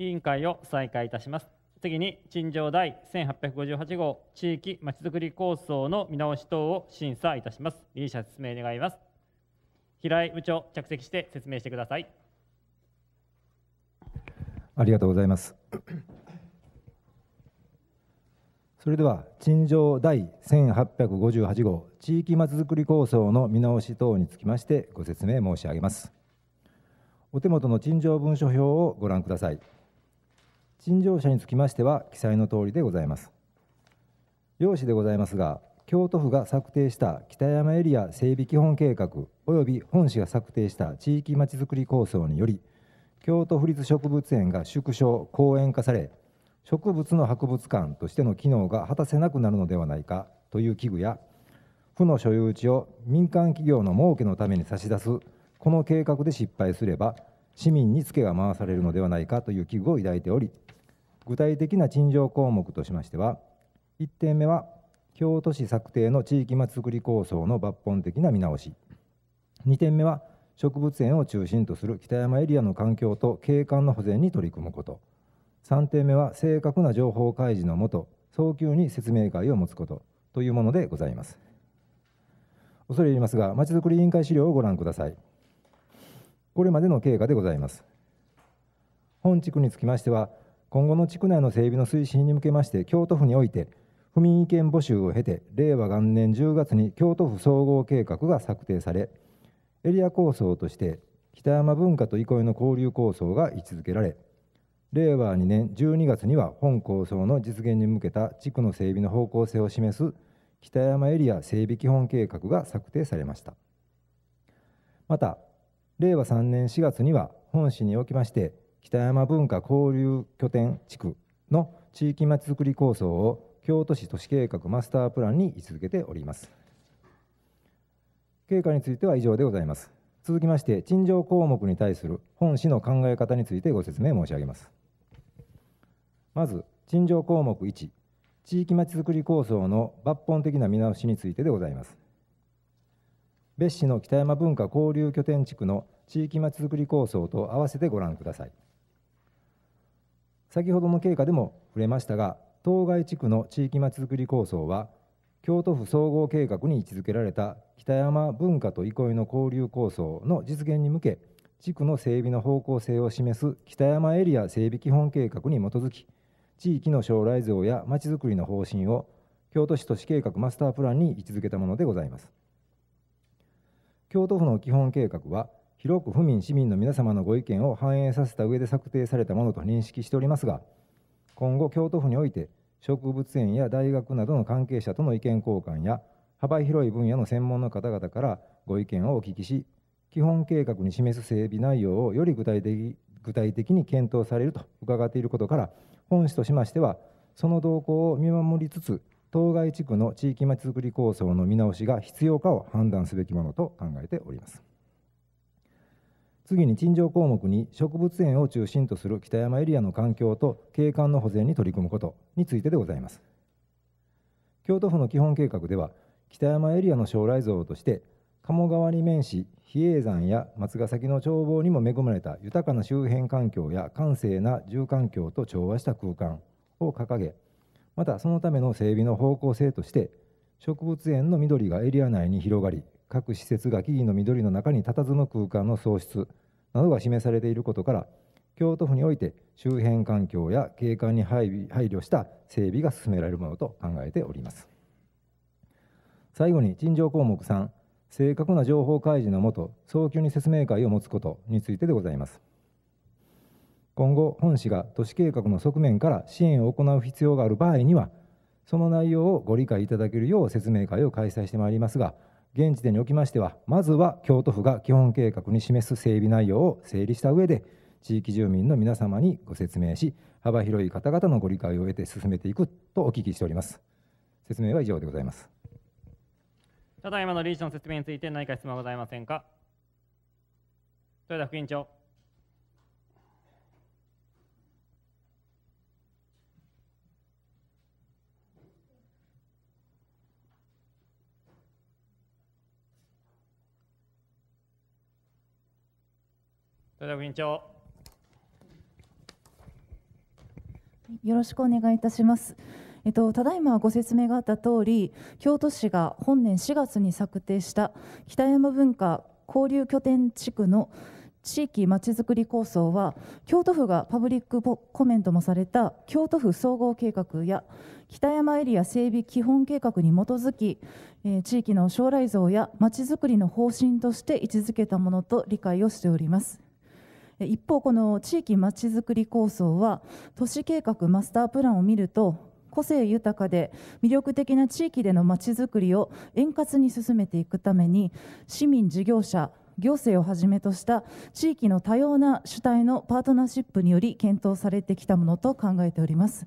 委員会を再開いたします。次に、陳情第1858号地域まちづくり構想の見直し等を審査いたします。理事者説明願います。平井部長、着席して説明してください。ありがとうございます。それでは、陳情第1858号地域まちづくり構想の見直し等につきましてご説明申し上げます。お手元の陳情文書表をご覧ください。陳情者につきましては記載のとおりでございます。用紙でございますが、京都府が策定した北山エリア整備基本計画及び本市が策定した地域まちづくり構想により、京都府立植物園が縮小・公園化され、植物の博物館としての機能が果たせなくなるのではないかという危惧や府の所有地を民間企業の儲けのために差し出すこの計画で失敗すれば市民にツケが回されるのではないかという危惧を抱いており具体的な陳情項目としましては1点目は京都市策定の地域まちづくり構想の抜本的な見直し。2点目は植物園を中心とする北山エリアの環境と景観の保全に取り組むこと。3点目は正確な情報開示のもと早急に説明会を持つこと。というものでございます。恐れ入りますがまちづくり委員会資料をご覧ください。これまでの経過でございます。本地区につきましては今後の地区内の整備の推進に向けまして京都府において府民意見募集を経て令和元年10月に京都府総合計画が策定されエリア構想として北山文化と憩いの交流構想が位置づけられ令和2年12月には本構想の実現に向けた地区の整備の方向性を示す北山エリア整備基本計画が策定されました。また令和3年4月には本市におきまして北山文化交流拠点地区の地域まちづくり構想を京都市都市計画マスタープランに位置づけております。経過については以上でございます。続きまして陳情項目に対する本市の考え方についてご説明申し上げます。まず、陳情項目1、地域まちづくり構想の抜本的な見直しについてでございます。別市の北山文化交流拠点地区の地域まちづくり構想と合わせてご覧ください。先ほどの経過でも触れましたが、当該地区の地域まちづくり構想は、京都府総合計画に位置づけられた北山文化と憩いの交流構想の実現に向け、地区の整備の方向性を示す北山エリア整備基本計画に基づき、地域の将来像やまちづくりの方針を京都市都市計画マスタープランに位置づけたものでございます。京都府の基本計画は、広く府民、市民の皆様のご意見を反映させた上で策定されたものと認識しておりますが、今後、京都府において、植物園や大学などの関係者との意見交換や、幅広い分野の専門の方々からご意見をお聞きし、基本計画に示す整備内容をより具体的具体的に検討されると伺っていることから、本市としましては、その動向を見守りつつ、当該地区の地域まちづくり構想の見直しが必要かを判断すべきものと考えております。次に陳情項目に植物園を中心とする北山エリアの環境と景観の保全に取り組むことについてでございます。京都府の基本計画では、北山エリアの将来像として、鴨川に面し、比叡山や松ヶ崎の眺望にも恵まれた豊かな周辺環境や閑静な住環境と調和した空間を掲げ、またそのための整備の方向性として、植物園の緑がエリア内に広がり、各施設が木々の緑の中に佇む空間の創出などが示されていることから、京都府において周辺環境や景観に配慮した整備が進められるものと考えております。最後に陳情項目3、正確な情報開示のもと、早急に説明会を持つことについてでございます。今後、本市が都市計画の側面から支援を行う必要がある場合には、その内容をご理解いただけるよう説明会を開催してまいりますが、現時点におきましては、まずは京都府が基本計画に示す整備内容を整理した上で、地域住民の皆様にご説明し、幅広い方々のご理解を得て進めていくとお聞きしております。説明は以上でございます。ただいまの理事の説明について何か質問はございませんか？豊田副委員長。豊田委員長。よろしくお願いいたします。えっと、ただいまご説明があった通り、京都市が本年4月に策定した北山文化交流拠点地区の地域まちづくり構想は京都府がパブリックコメントもされた京都府総合計画や北山エリア整備基本計画に基づき、え、地域の将来像やまちづくりの方針として位置づけたものと理解をしております一方この地域まちづくり構想は都市計画マスタープランを見ると個性豊かで魅力的な地域でのまちづくりを円滑に進めていくために市民事業者行政をはじめとした地域の多様な主体のパートナーシップにより検討されてきたものと考えております。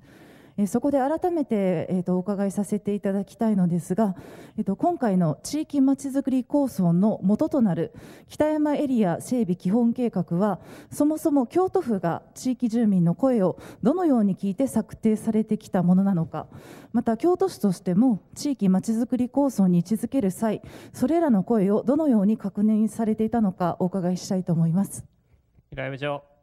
そこで改めて、えー、とお伺いさせていただきたいのですが、えー、と今回の地域まちづくり構想の元となる北山エリア整備基本計画はそもそも京都府が地域住民の声をどのように聞いて策定されてきたものなのかまた京都市としても地域まちづくり構想に位置づける際それらの声をどのように確認されていたのかお伺いしたいと思います。平井部長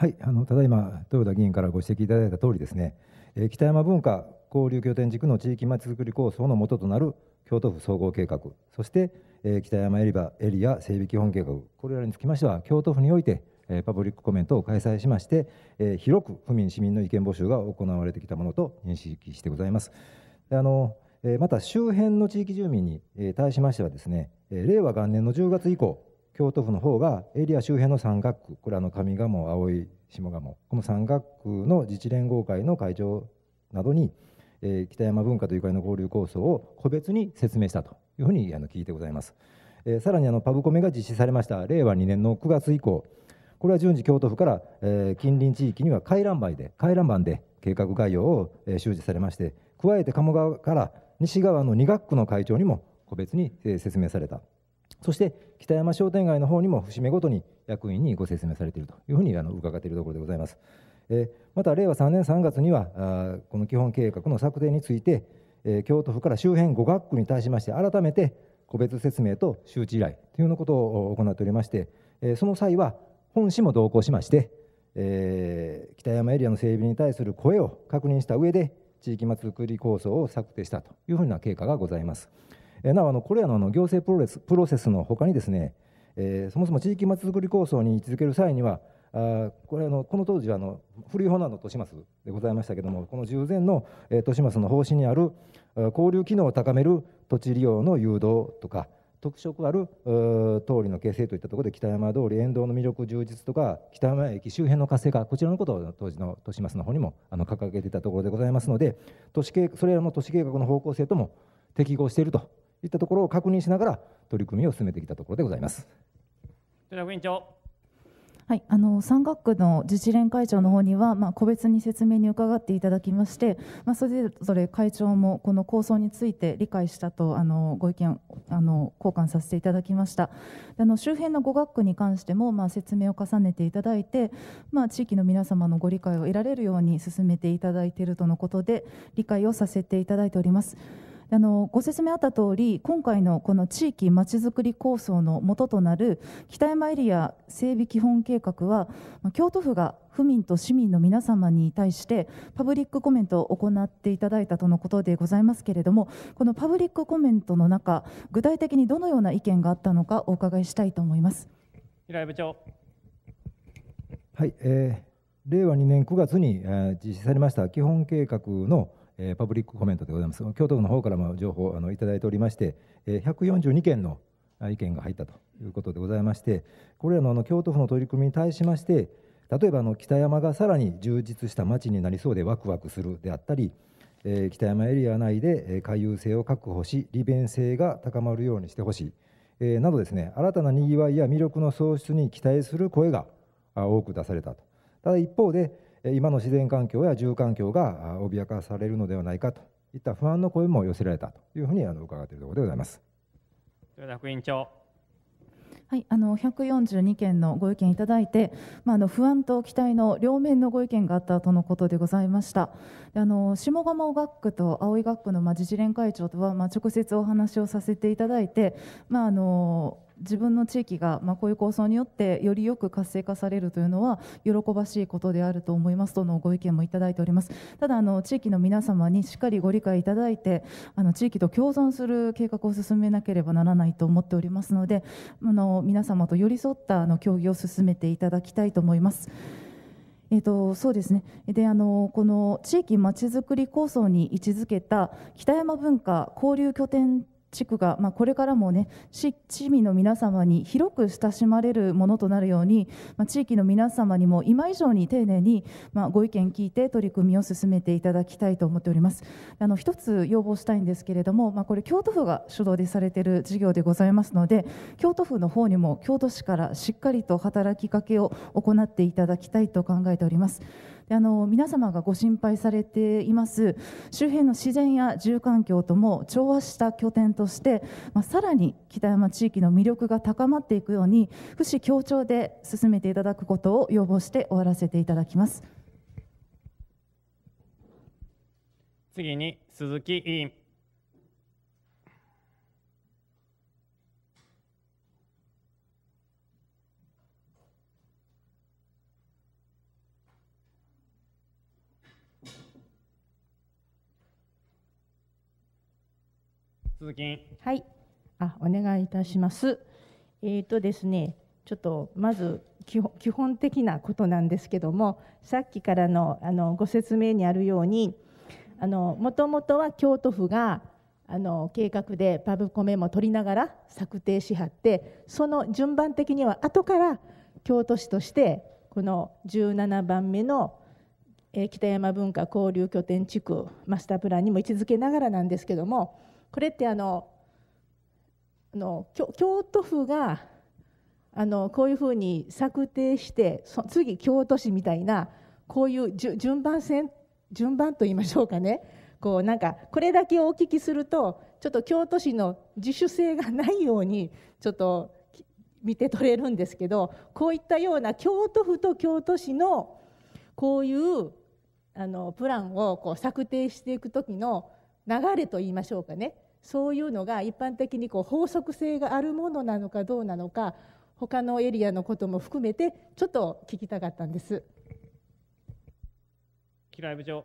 はい、あのただいま豊田議員からご指摘いただいた通りですね、えー、北山文化交流拠点軸の地域まちづくり構想の元ととなる京都府総合計画、そして、えー、北山エリバエリア整備基本計画、これらにつきましては、京都府において、えー、パブリックコメントを開催しまして、え、広く府民、市民の意見募集が行われてきたものと認識してございます。であのまた周辺の地域住民に対しましてはですね、令和元年の10月以降、京都府の方がエリア周辺の山岳区、これはの上賀茂、葵、下賀茂、この山岳区の自治連合会の会長などに、えー、北山文化とゆかりの交流構想を個別に説明したというふうにあの聞いてございます。えー、さらにあのパブコメが実施されました令和2年の9月以降、これは順次京都府から、えー、近隣地域には回覧板で回覧板で計画概要を、えー、周知されまして、加えて鴨川から西側の2学区の会長にも個別に、えー、説明されたそして北山商店街の方にも節目ごとに役員にご説明されているというふうにあの伺っているところでございます。えまた令和3年3月にはあこの基本計画の策定について、え京都府から周辺5学区に対しまして改めて個別説明と周知依頼というようなことを行っておりまして、えその際は本市も同行しまして、え北山エリアの整備に対する声を確認した上で地域まつくり構想を策定したというふうな経過がございます。えなおあのこれらのあの行政プロレスプロセスのほかにですね、えー、そもそも地域まちづくり構想に位置づける際にはあこれあのこの当時はあの古い方の都市マスでございましたけれどもこの従前の、えー、都市マスの方針にある交流機能を高める土地利用の誘導とか特色ある通りの形成といったところで北山通り沿道の魅力充実とか北山駅周辺の活性化こちらのことを当時の都市マスの方にもあの掲げていたところでございますので都市計それらの都市計画の方向性とも適合しているといったところを確認しながら取り組みを進めてきたところでございます。副委長はい、あの山岳区の自治連会長の方には、まあ、個別に説明に伺っていただきまして、まあ、それぞれ会長もこの構想について理解したとあのご意見あの交換させていただきましたあの周辺の語学区に関しても、まあ、説明を重ねていただいて、まあ、地域の皆様のご理解を得られるように進めていただいているとのことで理解をさせていただいております。あのご説明あった通り今回のこの地域まちづくり構想の元となる北山エリア整備基本計画は京都府が府民と市民の皆様に対してパブリックコメントを行っていただいたとのことでございますけれどもこのパブリックコメントの中具体的にどのような意見があったのかお伺いしたいと思います。平井部長。はい、えー、令和2年9月に、えー、実施されました基本計画のパブリックコメントでございます。京都府の方からも情報あのいただいておりまして、えー、142件の意見が入ったということでございまして、これらのあの京都府の取り組みに対しまして、例えばあの北山がさらに充実した街になりそうでワクワクするであったり、えー、北山エリア内で回遊性を確保し、利便性が高まるようにしてほしい、えー、などですね、新たなにぎわいや魅力の創出に期待する声が多く出されたと。ただ一方で、今の自然環境や住環境が脅かされるのではないかといった不安の声も寄せられたというふうにあの伺っているところでございます。豊田副委員長はい、あの142件のご意見いただいて、まあ、あの不安と期待の両面のご意見があったとのことでございました。あの下鴨学区と葵学区の、まあ、自治連会長とは、まあ、直接お話をさせていただいて、まあ、あの自分の地域が、まあ、こういう構想によってよりよく活性化されるというのは喜ばしいことであると思いますとのご意見もいただいておりますただあの地域の皆様にしっかりご理解いただいてあの地域と共存する計画を進めなければならないと思っておりますのであの皆様と寄り添ったあの協議を進めていただきたいと思います。えーと、そうですねであのこの地域まちづくり構想に位置づけた北山文化交流拠点地区が、まあ、これからもね市民の皆様に広く親しまれるものとなるように、まあ、地域の皆様にも今以上に丁寧に、まあ、ご意見聞いて取り組みを進めていただきたいと思っております。あの一つ要望したいんですけれども、まあ、これ京都府が主導でされている事業でございますので京都府の方にも京都市からしっかりと働きかけを行っていただきたいと考えております。であの皆様がご心配されています周辺の自然や住環境とも調和した拠点として、まあ、さらに北山地域の魅力が高まっていくように府市協調で進めていただくことを要望して終わらせていただきます。次に鈴木委員。鈴木はい、あ、お願いいたします。えっ、ー、とですね、ちょっとまず基本的なことなんですけども、さっきからのあのご説明にあるように、あのもともとは京都府があの計画でパブコメも取りながら策定しはって、その順番的には後から京都市としてこの17番目の北山文化交流拠点地区マスタープランにも位置づけながらなんですけどもこれってあのあの京都府があのこういうふうに策定して次京都市みたいなこういう順番線順番と言いましょうかね。こうなんかこれだけお聞きするとちょっと京都市の自主性がないようにちょっと見て取れるんですけどこういったような京都府と京都市のこういうあのプランをこう策定していく時の流れと言いましょうかねそういうのが一般的にこう法則性があるものなのかどうなのか他のエリアのことも含めてちょっと聞きたかったんです。木部長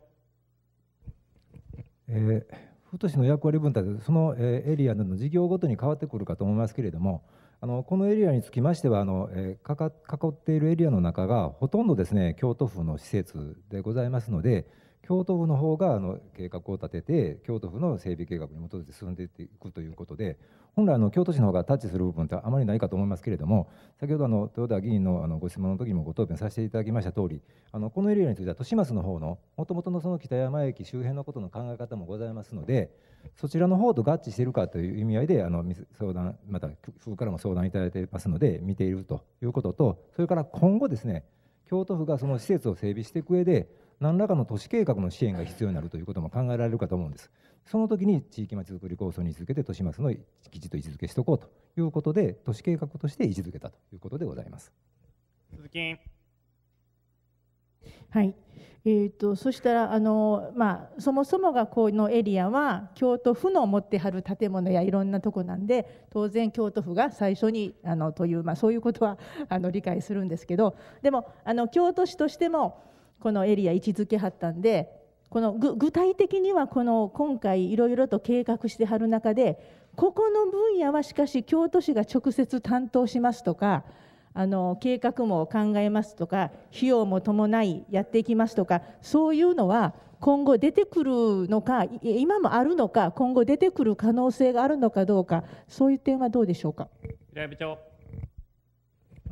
えー、府都市の役割分担でその、えー、エリアの事業ごとに変わってくるかと思いますけれどもあのこのエリアにつきましてはあの、えー、かか囲っているエリアの中がほとんどですね京都府の施設でございますので京都府の方があの計画を立てて京都府の整備計画に基づいて進んでいくということで本来あの京都市の方がタッチする部分ってあまりないかと思いますけれども先ほどあの豊田議員のあのご質問の時にもご答弁させていただきました通りあのこのエリアについては豊島区の方のもともとのその北山駅周辺のことの考え方もございますのでそちらの方と合致しているかという意味合いであの相談また府からも相談いただいていますので見ているということとそれから今後ですね京都府がその施設を整備していく上で何らかの都市計画の支援が必要になるということも考えられるかと思うんです。その時に地域まちづくり構想に続けて豊島区のきちっと位置づけしておこうということで都市計画として位置づけたということでございます。鈴木はい、えーと、そしたらあの、まあ、そもそもがこのエリアは京都府の持ってはる建物やいろんなとこなんで当然京都府が最初にあのという、まあ、そういうことはあの理解するんですけどでもあの京都市としてもこのエリア位置づけはったんでこの具体的にはこの今回いろいろと計画してはる中でここの分野はしかし京都市が直接担当しますとかあの計画も考えますとか費用も伴いやっていきますとかそういうのは今後出てくるのか今もあるのか今後出てくる可能性があるのかどうかそういう点はどうでしょうか？平部長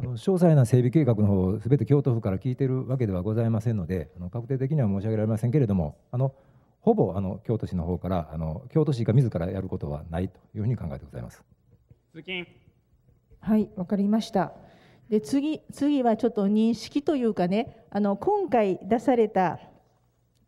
あの詳細な整備計画の方をすべて京都府から聞いているわけではございませんのであの確定的には申し上げられませんけれどもあのほぼあの京都市の方からあの京都市が自らやることはないというふうに考えてございます。はいわかりましたで次次はちょっと認識というかねあの今回出された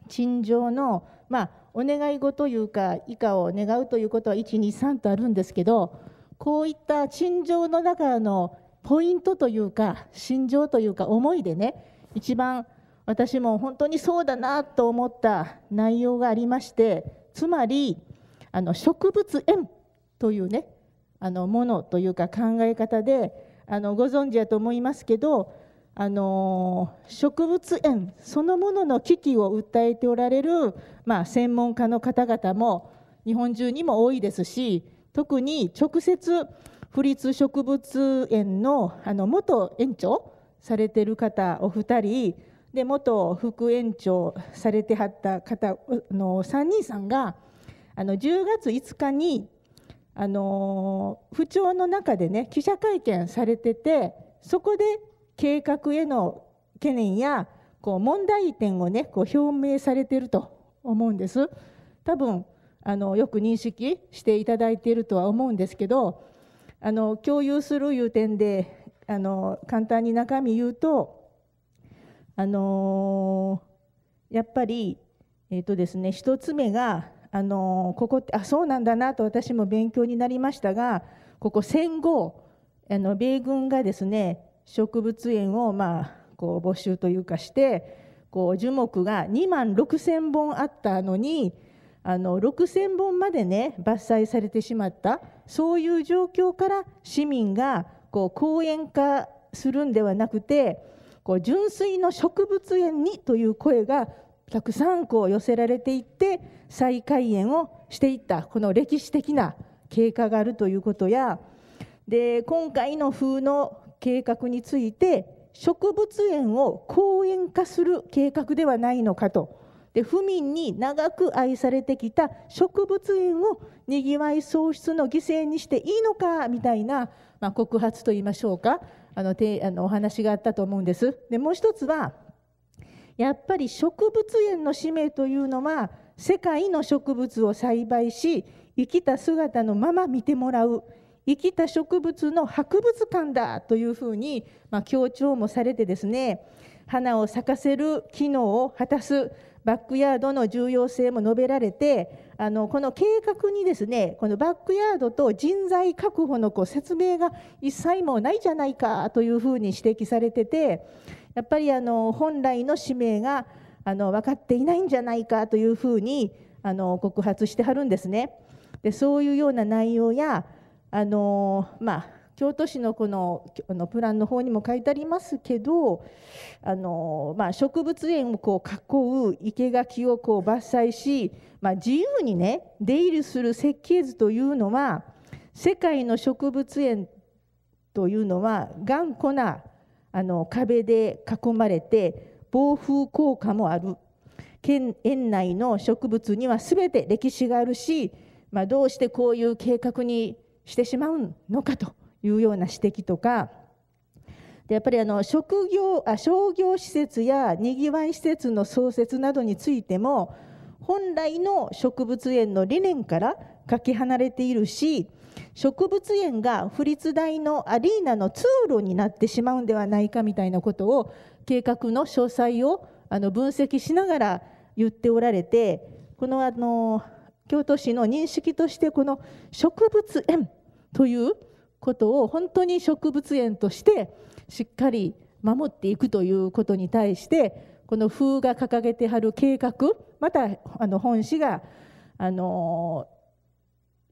陳情の、まあ、お願い事というか以下を願うということは123とあるんですけどこういった陳情の中のポイントというか心情というか思いでね一番私も本当にそうだなと思った内容がありましてつまりあの植物園というねあのものというか考え方であのご存知やと思いますけどあの植物園そのものの危機を訴えておられる、まあ、専門家の方々も日本中にも多いですし特に直接府立植物園のあの元園長されてる方お二人で元副園長されてはった方の3人さんがあの10月5日にあの府庁の中でね記者会見されててそこで計画への懸念やこう問題点をねこう表明されていると思うんです。多分あのよく認識していただいているとは思うんですけどあの共有するいう点であの簡単に中身言うとあのやっぱりえっ、ー、とですね一つ目があのここってあそうなんだなと私も勉強になりましたがここ戦後あの米軍がですね植物園をまあこう募集というかしてこう樹木が2万6,000本あったのにあの6,000本までね伐採されてしまった。そういう状況から市民がこう公園化するんではなくてこう純粋の植物園にという声がたくさんこう寄せられていって再開園をしていったこの歴史的な経過があるということやで今回の風の計画について植物園を公園化する計画ではないのかとで府民に長く愛されてきた植物園をにぎわい創出の犠牲にしていいのかみたいな、まあ、告発といいましょうかあのてあのお話があったと思うんです。でもう一つはやっぱり植物園の使命というのは世界の植物を栽培し生きた姿のまま見てもらう生きた植物の博物館だというふうに、まあ、強調もされてですね花を咲かせる機能を果たすバックヤードの重要性も述べられてあのこの計画にですねこのバックヤードと人材確保のこう説明が一切もないじゃないかというふうに指摘されててやっぱりあの本来の使命があの分かっていないんじゃないかというふうにあの告発してはるんですね。でそういうような内容やあのまあ京都市のこののプランの方にも書いてありますけどあの、まあ、植物園をこう囲う生垣をこう伐採し、まあ、自由にね出入りする設計図というのは世界の植物園というのは頑固なあの壁で囲まれて暴風効果もある。県園内の植物には全て歴史があるし、まあ、どうしてこういう計画にしてしまうのかと。いうような指摘とか。でやっぱりあの職業あ商業施設やにぎわい施設の創設などについても本来の植物園の理念からかけ離れているし植物園が府立大のアリーナの通路になってしまうんではないかみたいなことを計画の詳細をあの分析しながら言っておられてこのあの京都市の認識としてこの植物園ということを本当に植物園としてしっかり守っていくということに対してこの風が掲げてはる計画またあの本市があの、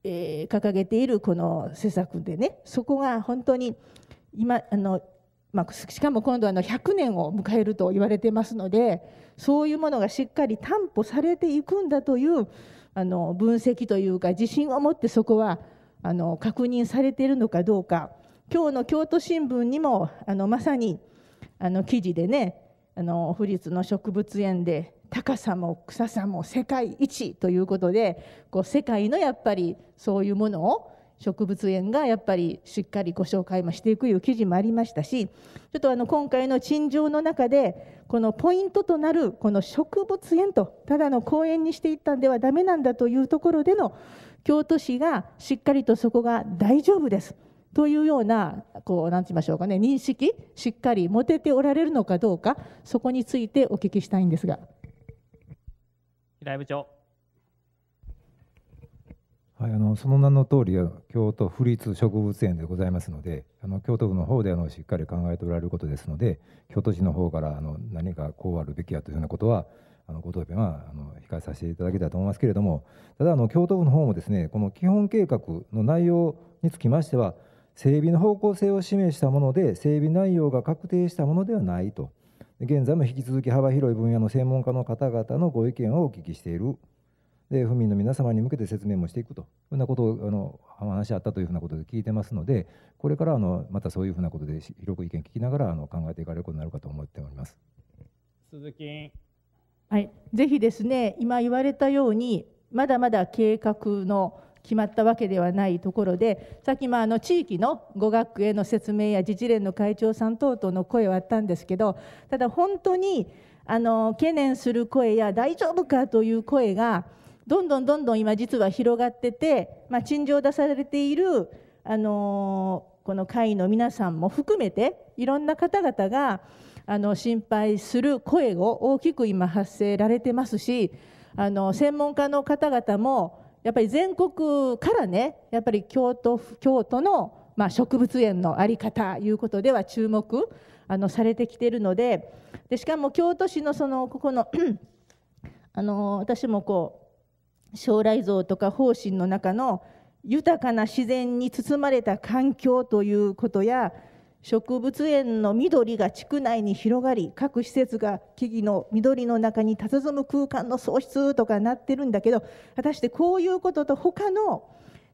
えー、掲げているこの施策でねそこが本当に今あの、まあ、しかも今度あの100年を迎えると言われてますのでそういうものがしっかり担保されていくんだというあの分析というか自信を持ってそこはあの確認されているのかどうか。今日の京都新聞にもあのまさにあの記事でねあの府立の植物園で高さも草さも世界一ということでこう世界のやっぱりそういうものを植物園がやっぱりしっかりご紹介もしていくという記事もありましたしちょっとあの今回の陳情の中でこのポイントとなるこの植物園とただの公園にしていったんではダメなんだというところでの京都市がしっかりとそこが大丈夫です。というようなこう何て言いましょうかね。認識しっかり持てておられるのかどうかそこについてお聞きしたいんですが。平井部長。はい、あのその名の通り京都府立植物園でございますのであの京都府の方であのしっかり考えておられることですので京都市の方からあの何かこうあるべきやというようなことはあのご答弁はあの控えさせていただきたいと思いますけれども、ただあの京都府の方もですね、この基本計画の内容につきましては、整備の方向性を示したもので、整備内容が確定したものではないと、現在も引き続き幅広い分野の専門家の方々のご意見をお聞きしている、で府民の皆様に向けて説明もしていくというふうなことをあの話あったというふうなことで聞いてますので、これからあのまたそういうふうなことで広く意見聞きながらあの考えていかれることになるかと思っております。鈴木。はい、ぜひですね、今言われたように、まだまだ計画の決まったわけではないところで、さっき、まあ、あの地域の語学への説明や自治連の会長さん等々の声はあったんですけど、ただ本当にあの懸念する声や大丈夫かという声が、どんどんどんどん今、実は広がってて、まあ、陳情出されている、あのこの会の皆さんも含めて、いろんな方々が、あの心配する声を大きく今発せられてますしあの専門家の方々もやっぱり全国からねやっぱり京都京都の、まあ、植物園の在り方いうことでは注目あのされてきているのででしかも京都市のそのここの あの私もこう将来像とか方針の中の豊かな自然に包まれた環境ということや植物園の緑が地区内に広がり各施設が木々の緑の中に佇む空間の創出とかなってるんだけど果たしてこういうことと他の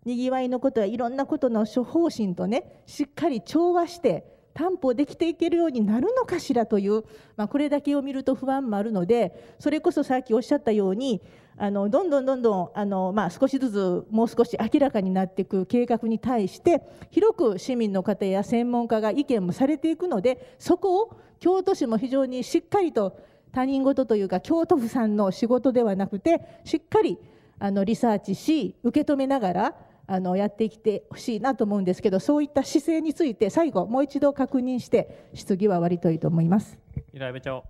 にぎわいのことやいろんなことの処方針とねしっかり調和して担保できていけるようになるのかしらという、まあ、これだけを見ると不安もあるのでそれこそさっきおっしゃったようにあのどんどんどんどんあの、まあ、少しずつもう少し明らかになっていく計画に対して広く市民の方や専門家が意見もされていくのでそこを京都市も非常にしっかりと他人事というか京都府さんの仕事ではなくてしっかりあのリサーチし受け止めながらあのやっていってほしいなと思うんですけどそういった姿勢について最後もう一度確認して質疑は終わりたいと思います。平部長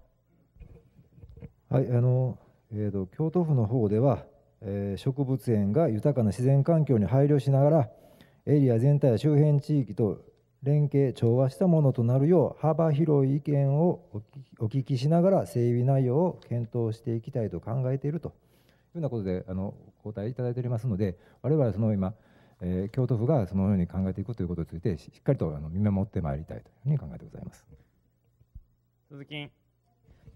はいあのえーと、京都府の方では、えー、植物園が豊かな自然環境に配慮しながらエリア全体や周辺地域と連携調和したものとなるよう幅広い意見をお聞きしながら整備内容を検討していきたいと考えているというようなことであのお答えいただいておりますので我々はその今、えー、京都府がそのように考えていくということについてしっかりとあの見守ってまいりたいというふうに考えてございます。鈴木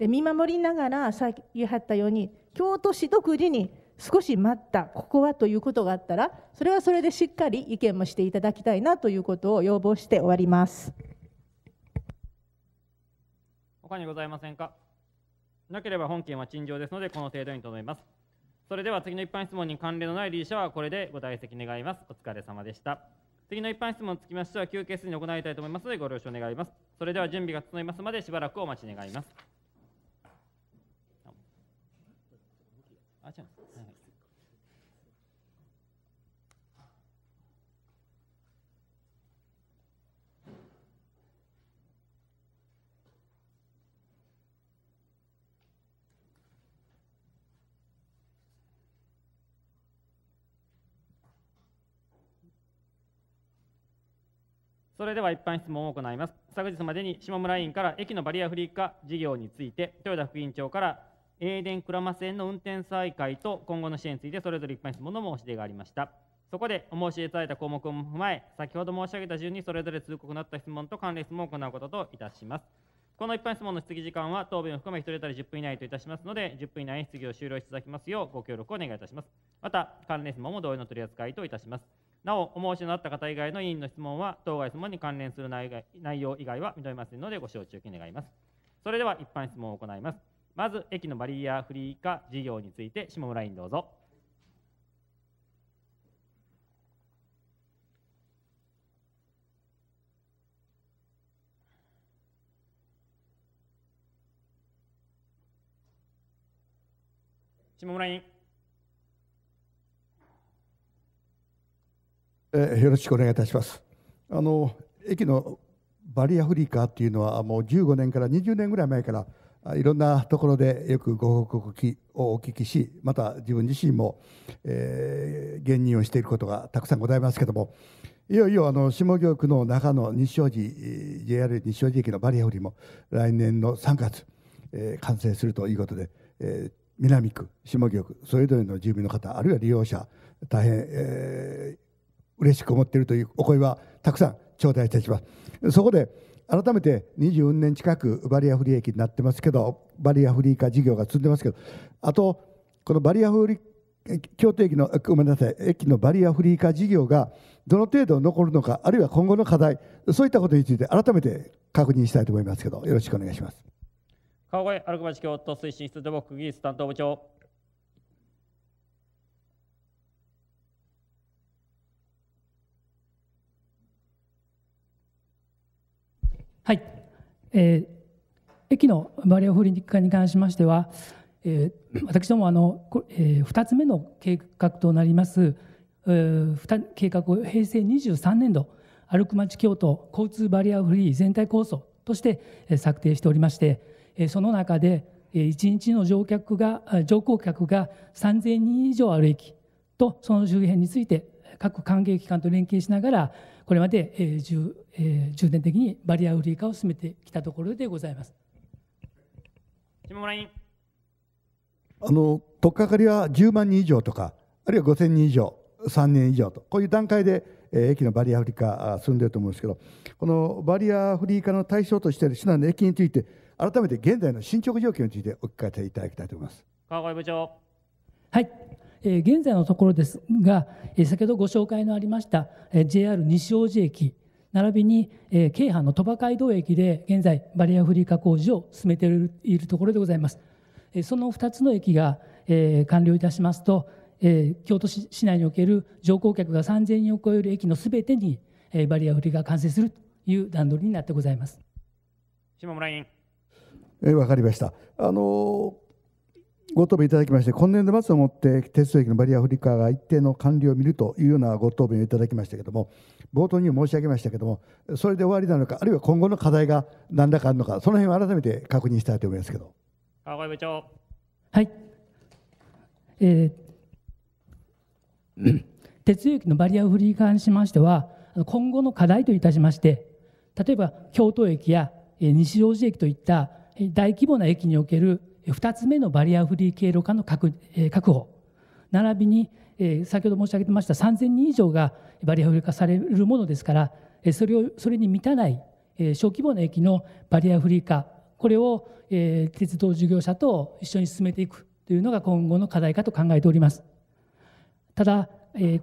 で見守りながらさっき言はったように京都市独自に少し待ったここはということがあったらそれはそれでしっかり意見もしていただきたいなということを要望して終わります。他にございませんか？なければ本件は陳情ですのでこの程度にとどめます。それでは次の一般質問に関連のない理事者はこれでご退席願います。お疲れ様でした。次の一般質問につきましては休憩室に行いたいと思いますのでご了承願います。それでは準備が整いますまでしばらくお待ち願います。あ、違う。はいはいそれでは一般質問を行います。昨日までに下村委員から駅のバリアフリー化事業について、豊田副委員長からエーデン・クラマ線の運転再開と今後の支援についてそれぞれ一般質問の申し出がありました。そこでお申し出いただいた項目を踏まえ、先ほど申し上げた順にそれぞれ通告なった質問と関連質問を行うことといたします。この一般質問の質疑時間は答弁を含め1人当たり10分以内といたしますので、10分以内に質疑を終了していただきますようご協力をお願いいたします。また、関連質問も同様の取り扱いといたします。なお、お申し出のあった方以外の委員の質問は、当該質問に関連する内容以外は認めませんので、ご承知おき願います。それでは一般質問を行います。まず駅のバリアフリー化事業について下村委員どうぞ。下村委員。えー、よろしくお願いいたします。あの駅のバリアフリー化っていうのはもう15年から20年ぐらい前からいろんなところでよくご報告をお聞きしまた自分自身も、えー、言認をしていることがたくさんございますけれどもいよいよあの下京区の中の日照寺 JR 日照寺駅のバリアフリーも来年の3月、えー、完成するということで、えー、南区下京区それぞれの住民の方あるいは利用者大変、えー、嬉しく思っているというお声はたくさん頂戴いたします。そこで改めて24年近くバリアフリー駅になってますけどバリアフリー化事業が進んでますけどあとこのバリアフリー協定駅のごめんなさい駅のバリアフリー化事業がどの程度残るのかあるいは今後の課題そういったことについて改めて確認したいと思いますけどよろしくお願いします。川越アルクマチ京都推進室土木技術担当部長。はい、えー、駅のバリアフリー化に関しましては、えー、私どもあの、えー、2つ目の計画となります、えー、計画を平成23年度歩く町京都交通バリアフリー全体構想として策定しておりましてその中で1日の乗客が乗降客が3000人以上ある駅とその周辺について各関係機関と連携しながらこれまで、えー重えー、重点的にバリアフリー化を進めてきたところでございます。下村委員。あの取っかかりは10万人以上とかあるいは5000人以上3年以上とこういう段階で、えー、駅のバリアフリー化進んでいると思うんですけどこのバリアフリー化の対象としている市内の駅について改めて現在の進捗状況についてお聞かせいただきたいと思います。川越部長。はいえ現在のところですが、え先ほどご紹介のありました、え JR 西大路駅並びに、え京阪の鳥羽街道駅で現在バリアフリー化工事を進めているところでございます、えその2つの駅が、え完了いたしますと、え京都市内における乗降客が3000人を超える駅のすべてに、えバリアフリーが完成するという段取りになってございます。下村委員。えー、分かりました。あのご答弁いただきまして、今年度末をもって鉄道駅のバリアフリー化が一定の完了を見るというようなご答弁をいただきましたけれども、冒頭に申し上げましたけれども、それで終わりなのか、あるいは今後の課題が何らかあるのか、その辺を改めて確認したいと思いますけど。川越部長。はい。えー、鉄道駅のバリアフリー化にしましては、今後の課題といたしまして、例えば京都駅や西大路駅といった大規模な駅における2つ目のバリアフリー経路化の確保。並びに先ほど申し上げてました3000人以上がバリアフリー化されるものですからそれをそれに満たない小規模な駅のバリアフリー化これを鉄道事業者と一緒に進めていくというのが今後の課題かと考えております。ただ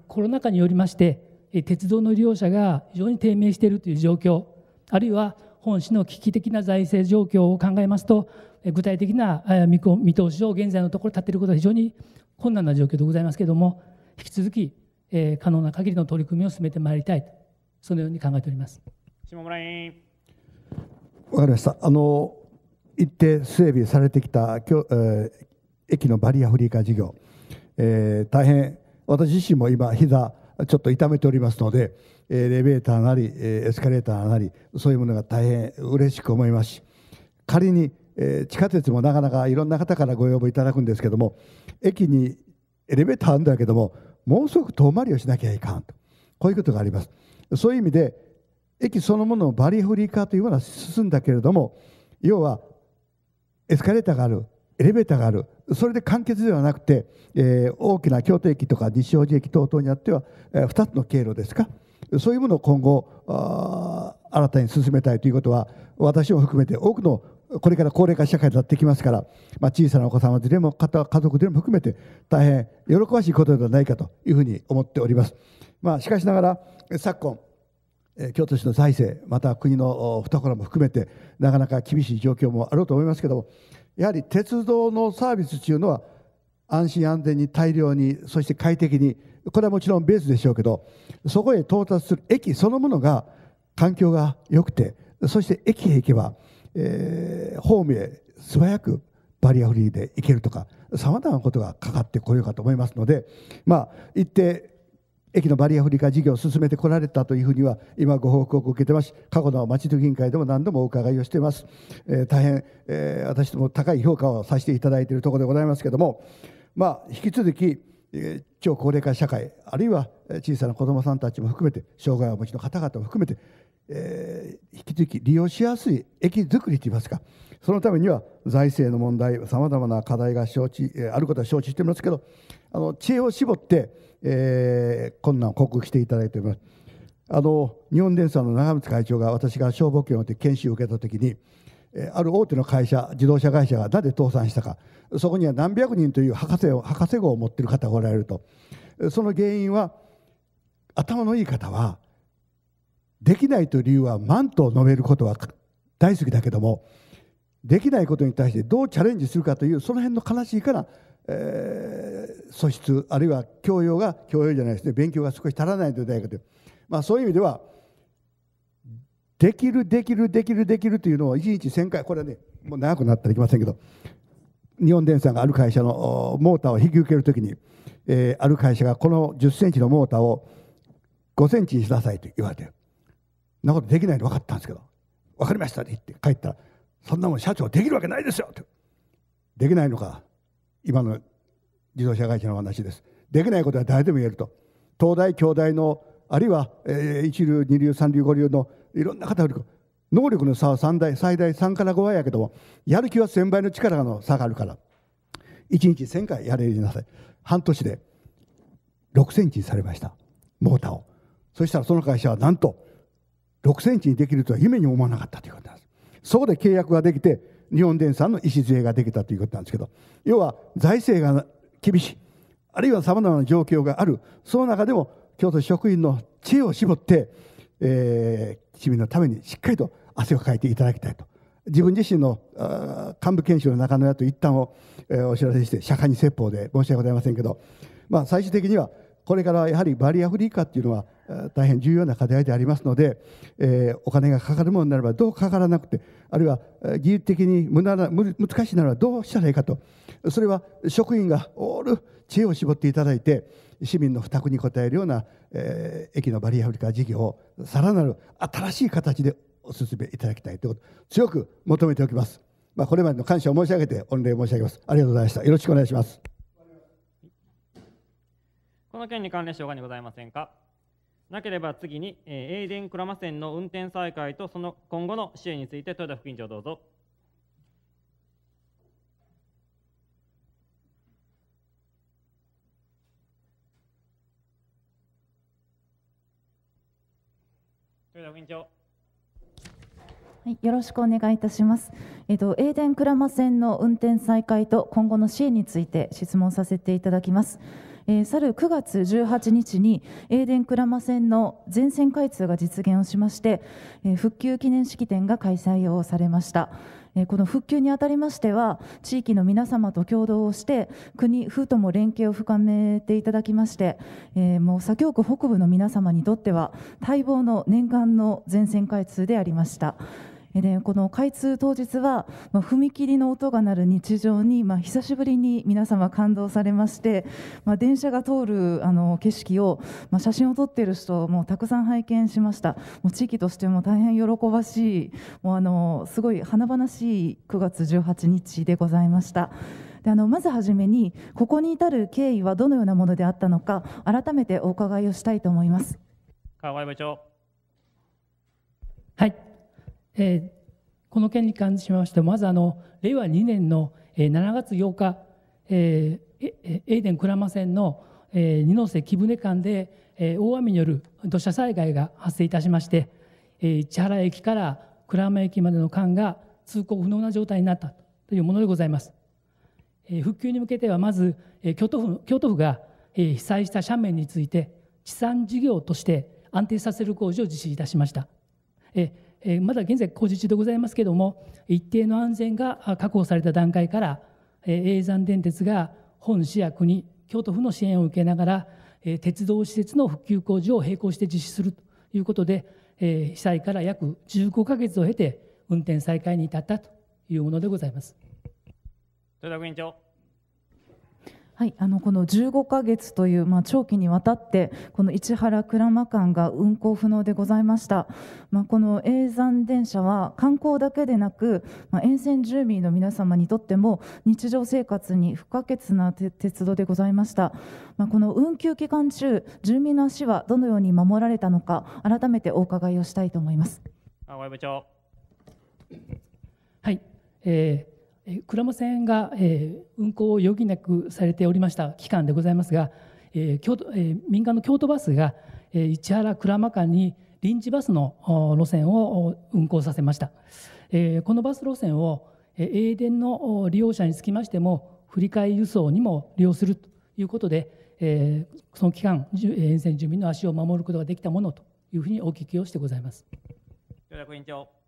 コロナ禍によりまして鉄道の利用者が非常に低迷しているという状況あるいは本市の危機的な財政状況を考えますと具体的な見通しを現在のところ立てることは非常に困難な状況でございますけれども引き続き可能な限りの取り組みを進めてまいりたいそのように考えております。下村委員わかりました。あの一定整備されてきたきょ、えー、駅のバリアフリー化事業、えー、大変私自身も今膝ちょっと痛めておりますのでエレベーターなりエスカレーターなりそういうものが大変嬉しく思いますし仮にえー、地下鉄もなかなかいろんな方からご要望いただくんですけども駅にエレベーターあるんだけどもものすごく遠回りをしなきゃいかんと。こういうことがあります。そういう意味で駅そのもののバリフリー化というものは進んだけれども要はエスカレーターがあるエレベーターがあるそれで完結ではなくて、えー、大きな京都駅とか西大路駅等々にあっては、えー、2つの経路ですか。そういうものを今後新たに進めたいということは私も含めて多くのこれから高齢化社会になってきますから、まあ、小さなお子様でも家族でも含めて大変喜ばしいことではないかというふうに思っております。まあ、しかしながら昨今京都市の財政また国の懐も含めてなかなか厳しい状況もあろうと思いますけどもやはり鉄道のサービスというのは安心安全に大量にそして快適にこれはもちろんベースでしょうけどそこへ到達する駅そのものが環境が良くてそして駅へ行けばえー、ホームへ素早くバリアフリーで行けるとかさまざまなことがかかってこようかと思いますのでまあ一定駅のバリアフリー化事業を進めてこられたというふうには今ご報告を受けてます。過去の町の議員会でも何度もお伺いをしています、えー、大変、えー、私ども高い評価をさせていただいているところでございますけれどもまあ引き続き、えー、超高齢化社会あるいは小さな子どもさんたちも含めて障害をお持ちの方々も含めてえー引き続き利用しやすい駅づくりといいますかそのためには財政の問題さまざまな課題が承知、えーあることは承知しておりますけどあの知恵を絞って、えー困難を克服していただいております。あの日本電産の長光会長が私が消防権を持って研修を受けたときに、えーある大手の会社、自動車会社がなぜ倒産したか、そこには何百人という博士を博士号を持っている方がおられると、その原因は、頭のいい方は、できないという理由は、マントを述べることは大好きだけども、できないことに対してどうチャレンジするかという、その辺の悲しいから、えー素質、あるいは教養が、教養じゃないですね、勉強が少し足らないのではないかという、まあ、そういう意味では、できる、できる、できる、できるというのを1日1000回、これはね、もう長くなったらいきませんけど、日本電産がある会社のモーターを引き受けるときに、えーある会社がこの10センチのモーターを5センチにしなさいと言われて、そんなことできないの分かったんですけど、分かりましたって言って帰ったら、そんなもん社長できるわけないですよって。できないのか、今の自動車会社の話です。できないことは誰でも言えると。東大、京大の、あるいは、えー一流、二流、三流、五流のいろんな方より能力の差は最大、最大3から5倍やけども、やる気は1000倍の力の差があるから、1日1000回やれなさい。半年で6センチにされました、モーターを。そしたらその会社はなんと、6センチにできるとは夢に思わなかったということなんです。そこで契約ができて、日本電産の礎ができたということなんですけど、要は財政が厳しい、あるいはさまざまな状況がある、その中でも京都職員の知恵を絞って、えー市民のためにしっかりと汗をかいていただきたいと。自分自身の幹部研修の中のやと一旦を、えーお知らせして、釈迦に説法で申し訳ございませんけど、まあ、最終的には、これからやはりバリアフリー化っていうのは大変重要な課題でありますので、えーお金がかかるものになればどうかからなくて、あるいはえー技術的に無駄な難しいならどうしたらいいかと、それは職員がオール知恵を絞っていただいて、市民の負託に応えるような、えー駅のバリアフリー化事業をさらなる新しい形でお進めいただきたいということ、強く求めておきます。まあ、これまでの感謝を申し上げて御礼申し上げます。ありがとうございました。よろしくお願いします。この件に関連しようがにございませんか？なければ次に、えー、エイデン鞍馬線の運転再開とその今後の支援について豊田副委員長どうぞ。豊田副委員長。はい、よろしくお願いいたします。えっと、エーデン鞍馬線の運転再開と今後の支援について質問させていただきます。えー、去る9月18日にエーデン鞍馬線の全線開通が実現をしまして、えー復旧記念式典が開催をされました。えこの復旧にあたりましては地域の皆様と共同をして国府とも連携を深めていただきまして、えーもう左京区北部の皆様にとっては待望の念願の全線開通でありました。えーでこの開通当日は、まあ、踏切の音が鳴る日常に、まあ、久しぶりに皆様感動されまして、まあ、電車が通るあの景色を、まあ、写真を撮っている人もたくさん拝見しましたもう地域としても大変喜ばしいもうあのすごい華々しい9月18日でございました。であのまずはじめにここに至る経緯はどのようなものであったのか改めてお伺いをしたいと思います。川越部長。はい、えーこの件に関しましてまずあの令和2年の、7月8日、えーエーデン鞍馬線の、えー二ノ瀬木舟間で、えー大雨による土砂災害が発生いたしまして、えー市原駅から鞍馬駅までの間が通行不能な状態になったというものでございます。復旧に向けてはまず、京都府京都府が、被災した斜面について地産事業として安定させる工事を実施いたしました。まだ現在工事中でございますけれども一定の安全が確保された段階から、永山電鉄が本市や国京都府の支援を受けながら、鉄道施設の復旧工事を並行して実施するということで、被災から約15か月を経て運転再開に至ったというものでございます。豊田副委員長。はい、あのこの15ヶ月という、まあ、長期にわたってこの市原鞍馬間が運行不能でございました、まあ、この永山電車は観光だけでなく、まあ、沿線住民の皆様にとっても日常生活に不可欠な鉄道でございました、まあ、この運休期間中住民の足はどのように守られたのか改めてお伺いをしたいと思います。青部長はい、えー鞍馬線が、え、運行を余儀なくされておりました期間でございますが、え京都え、民間の京都バスが、え、市原鞍馬間に臨時バスの路線を運行させました、え、このバス路線を、えー、英電の利用者につきましても振り替え輸送にも利用するということで、え、その期間沿線住民の足を守ることができたものというふうにお聞きをしてございます。委員長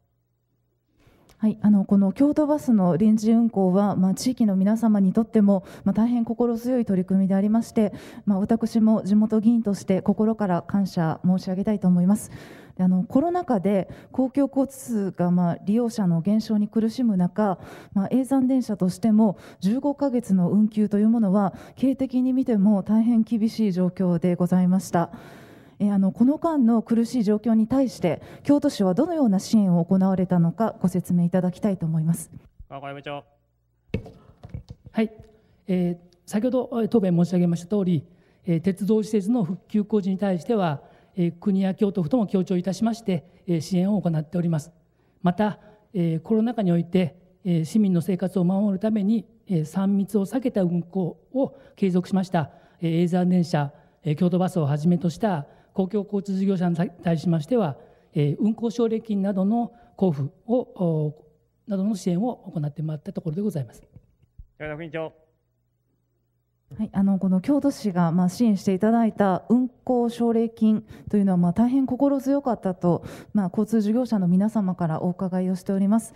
はい、あのこの京都バスの臨時運行は、まあ、地域の皆様にとっても、まあ、大変心強い取り組みでありまして、まあ、私も地元議員として心から感謝申し上げたいと思います。あのコロナ禍で公共交通がまあ利用者の減少に苦しむ中、まあ、永山電車としても15ヶ月の運休というものは経営的に見ても大変厳しい状況でございました。えあのこの間の苦しい状況に対して京都市はどのような支援を行われたのかご説明いただきたいと思います。川越部長はい、えー、先ほど答弁申し上げました通り、えー、鉄道施設の復旧工事に対しては、えー、国や京都府とも協調いたしまして、えー、支援を行っております。また、えー、コロナ禍において、えー、市民の生活を守るために、えー、3密を避けた運行を継続しました、えー、エーザー電車、えー、京都バスをはじめとした公共交通事業者に対しましては、えー、運行奨励金などの交付をなどの支援を行ってまいったところでございます。委員長はい、あのこの京都市がまあ支援していただいた運行奨励金というのはまあ大変心強かったと、まあ、交通事業者の皆様からお伺いをしております。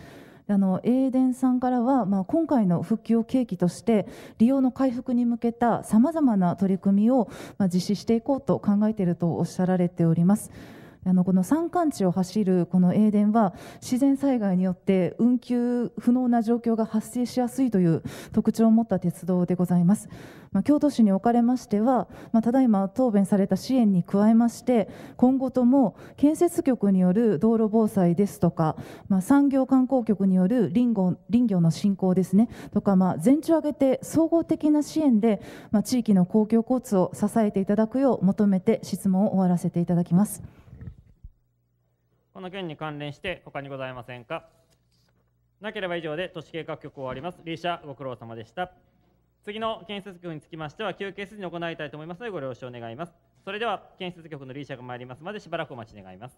あの英電さんからは、まあ、今回の復旧を契機として利用の回復に向けたさまざまな取り組みを、まあ、実施していこうと考えているとおっしゃられております。あのこの山間地を走るこの英電は自然災害によって運休不能な状況が発生しやすいという特徴を持った鉄道でございます。まあ、京都市におかれましては、まあ、ただいま答弁された支援に加えまして今後とも建設局による道路防災ですとか、まあ、産業観光局による林業林業の振興ですねとか、まあ、全地を挙げて総合的な支援で、まあ、地域の公共交通を支えていただくよう求めて質問を終わらせていただきます。この件に関連して他にございませんか？なければ以上で都市計画局を終わります。リーシャご苦労様でした。次の建設局につきましては休憩室に行いたいと思いますのでご了承願います。それでは建設局のリーシャが参りますまでしばらくお待ち願います。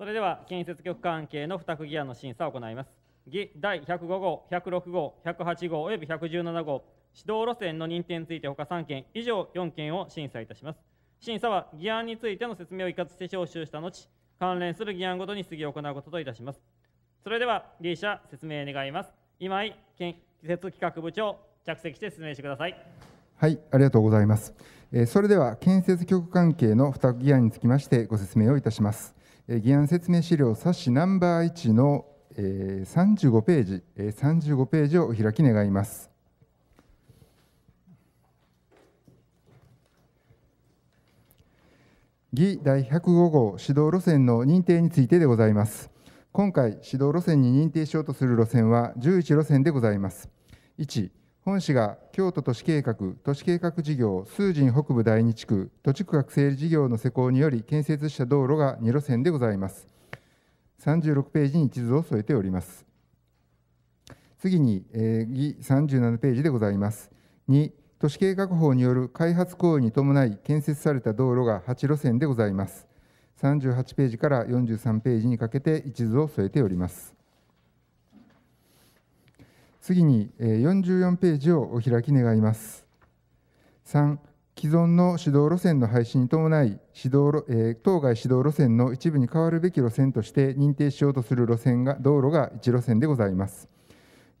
それでは建設局関係の付託議案の審査を行います。議第105号、106号、108号および117号、指導路線の認定について他3件、以上4件を審査いたします。審査は議案についての説明を一括して招集した後、関連する議案ごとに質疑を行うことといたします。それでは、リーシャ説明願います。今井建設企画部長、着席して説明してください。はい、ありがとうございます。それでは、建設局関係の付託議案につきましてご説明をいたします。議案説明資料冊子ナンバー1の35ページ、35ページをお開き願います。議第105号指導路線の認定についてでございます。今回、指導路線に認定しようとする路線は11路線でございます。1、本市が京都都市計画、都市計画事業、数人北部第二地区、土地区画整理事業の施行により建設した道路が2路線でございます。36ページに地図を添えております。次に、えー、議37ページでございます。2、都市計画法による開発行為に伴い建設された道路が8路線でございます。38ページから43ページにかけて一図を添えております。次に44ページをお開き願います。3、既存の指導路線の廃止に伴い指導路、えー、当該指導路線の一部に変わるべき路線として認定しようとする路線が道路が1路線でございます。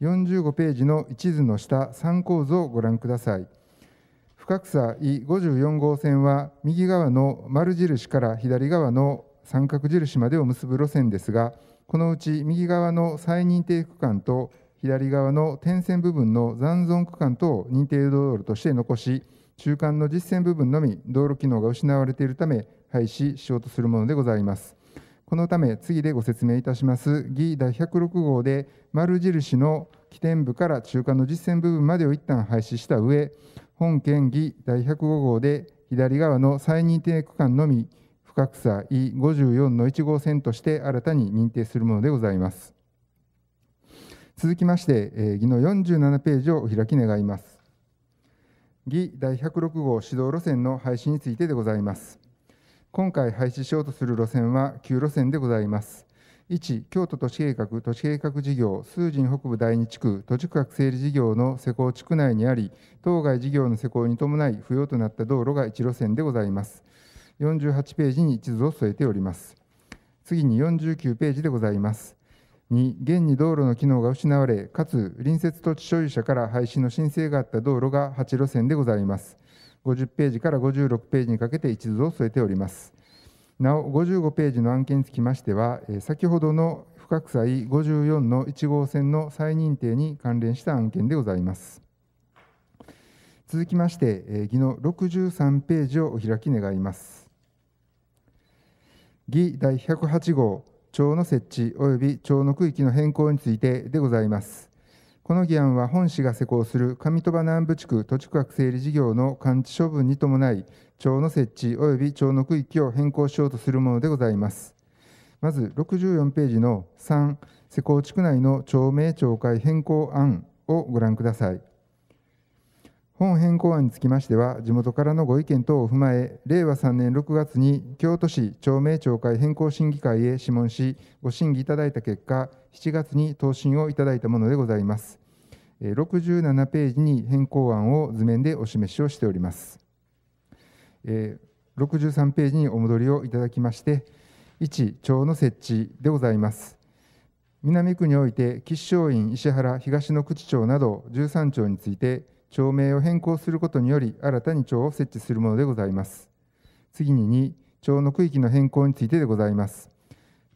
45ページの一図の下参考図をご覧ください。深草井54号線は右側の丸印から左側の三角印までを結ぶ路線ですが、このうち右側の再認定区間と左側の点線部分の残存区間と認定道路として残し、中間の実線部分のみ道路機能が失われているため、廃止しようとするものでございます。このため、次でご説明いたします議第106号で、丸印の起点部から中間の実線部分までを一旦廃止した上、本件議第105号で、左側の再認定区間のみ、深草 E54 の1号線として新たに認定するものでございます。続きまして、えー、議の47ページをお開き願います。議第106号指導路線の廃止についてでございます。今回廃止しようとする路線は9路線でございます。1、京都都市計画、都市計画事業、数人北部第二地区、土地区画整理事業の施工地区内にあり、当該事業の施工に伴い不要となった道路が1路線でございます。48ページに地図を添えております。次に49ページでございます。2、現に道路の機能が失われ、かつ隣接土地所有者から廃止の申請があった道路が8路線でございます。50ページから56ページにかけて一図を添えております。なお、55ページの案件につきましては、先ほどの不覚載54の1号線の再認定に関連した案件でございます。続きまして、議の63ページをお開き願います。議第108号、町の設置及び町の区域の変更についてでございます。この議案は本市が施行する上鳥羽南部地区土地区画整理事業の完治処分に伴い、町の設置及び町の区域を変更しようとするものでございます。まず64ページの3、施工地区内の町名町会変更案をご覧ください。本変更案につきましては、地元からのご意見等を踏まえ、令和3年6月に京都市町名町会変更審議会へ諮問し、ご審議いただいた結果、7月に答申をいただいたものでございます。67ページに変更案を図面でお示しをしております。63ページにお戻りをいただきまして、1、町の設置でございます。南区において、吉祥院、石原、東の口町など13町について、町名を変更することにより、新たに町を設置するものでございます。次に2、町の区域の変更についてでございます。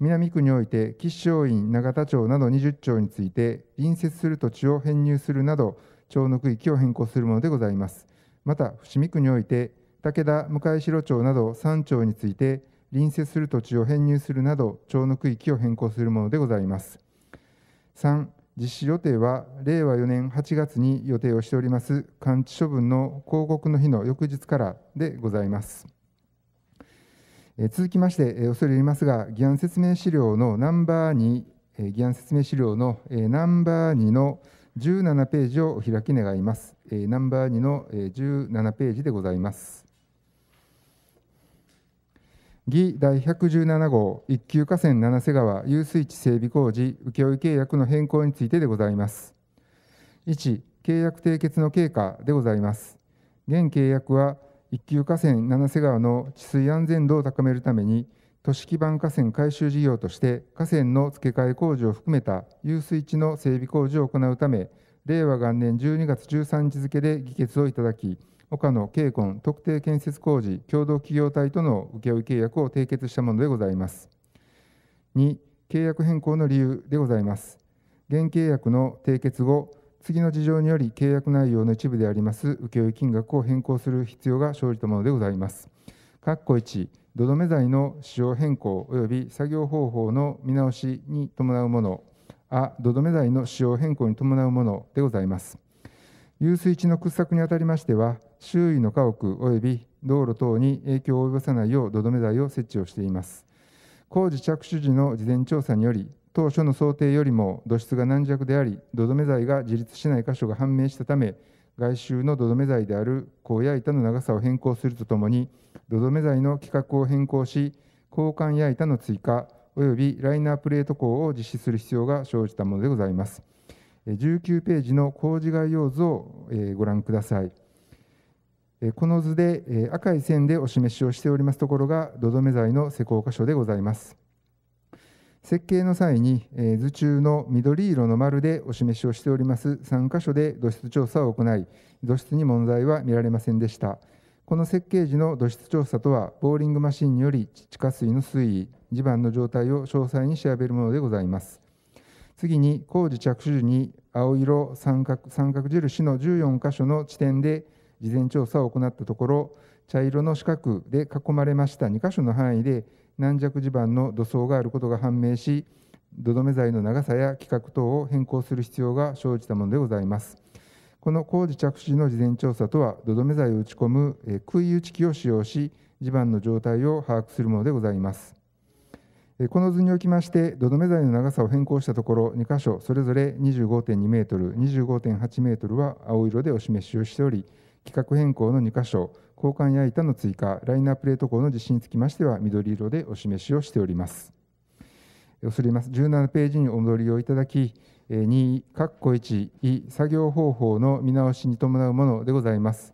南区において、吉祥院、永田町など20町について、隣接する土地を編入するなど、町の区域を変更するものでございます。また、伏見区において、武田、向城町など3町について、隣接する土地を編入するなど、町の区域を変更するものでございます。3、実施予定は令和4年8月に予定をしております完治処分の広告の日の翌日からでございます。続きまして、え恐れ入りますが、議案説明資料のナンバー2、議案説明資料の、ナンバー2の17ページをお開き願います。ナンバー2の、17ページでございます。議第117号一級河川七瀬川遊水地整備工事請負契約の変更についてでございます。1、契約締結の経過でございます。現契約は一級河川七瀬川の治水安全度を高めるために、都市基盤河川改修事業として河川の付け替え工事を含めた遊水地の整備工事を行うため、令和元年12月13日付で議決をいただき、他の慶婚特定建設工事共同企業体との請負契約を締結したものでございます。2、契約変更の理由でございます。現契約の締結後、次の事情により契約内容の一部であります請負金額を変更する必要が生じたものでございます。括弧1、土留め材の使用変更及び作業方法の見直しに伴うもの、あ、土留め材の使用変更に伴うものでございます。遊水地の掘削にあたりましては、周囲の家屋及び道路等に影響を及ぼさないよう土留め剤を設置をしています。工事着手時の事前調査により、当初の想定よりも土質が軟弱であり、土留め剤が自立しない箇所が判明したため、外周の土留め剤である高野板の長さを変更するとともに、土留め剤の規格を変更し、交換矢板の追加、およびライナープレート工を実施する必要が生じたものでございます。19ページの工事概要図をご覧ください。この図で赤い線でお示しをしておりますところが土留め剤の施工箇所でございます。設計の際に図中の緑色の丸でお示しをしております3箇所で土質調査を行い、土質に問題は見られませんでした。この設計時の土質調査とは、ボーリングマシンにより地下水の水位、地盤の状態を詳細に調べるものでございます。次に、工事着手時に青色三角三角印の14箇所の地点で事前調査を行ったところ、茶色の四角で囲まれました2箇所の範囲で軟弱地盤の土層があることが判明し、土留め材の長さや規格等を変更する必要が生じたものでございます。この工事着手時の事前調査とは、土留め剤を打ち込む杭打ち機を使用し、地盤の状態を把握するものでございます。この図におきまして、土留め剤の長さを変更したところ、2箇所、それぞれ25.2メートル、25.8メートルは青色でお示しをしており、規格変更の2箇所、交換や板の追加、ライナープレート鋼の実施につきましては、緑色でお示しをしております。恐れます。17ページにお戻りをいただき、2、括弧1、作業方法の見直しに伴うものでございます。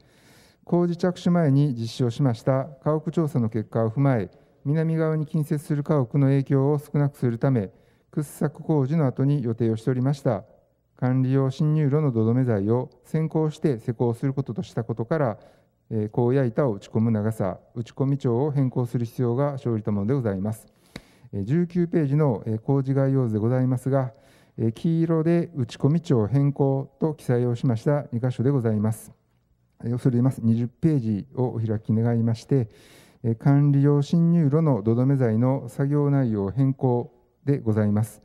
工事着手前に実施をしました家屋調査の結果を踏まえ、南側に近接する家屋の影響を少なくするため、掘削工事の後に予定をしておりました管理用侵入路の土留め剤を先行して施工することとしたことから、高野板を打ち込む長さ、打ち込み長を変更する必要が生じたものでございます。19ページの工事概要図でございますが、黄色で打ち込み帳変更と記載をしました2箇所でございます。恐れます20ページをお開き願いまして、管理用侵入路の土留め剤の作業内容変更でございます。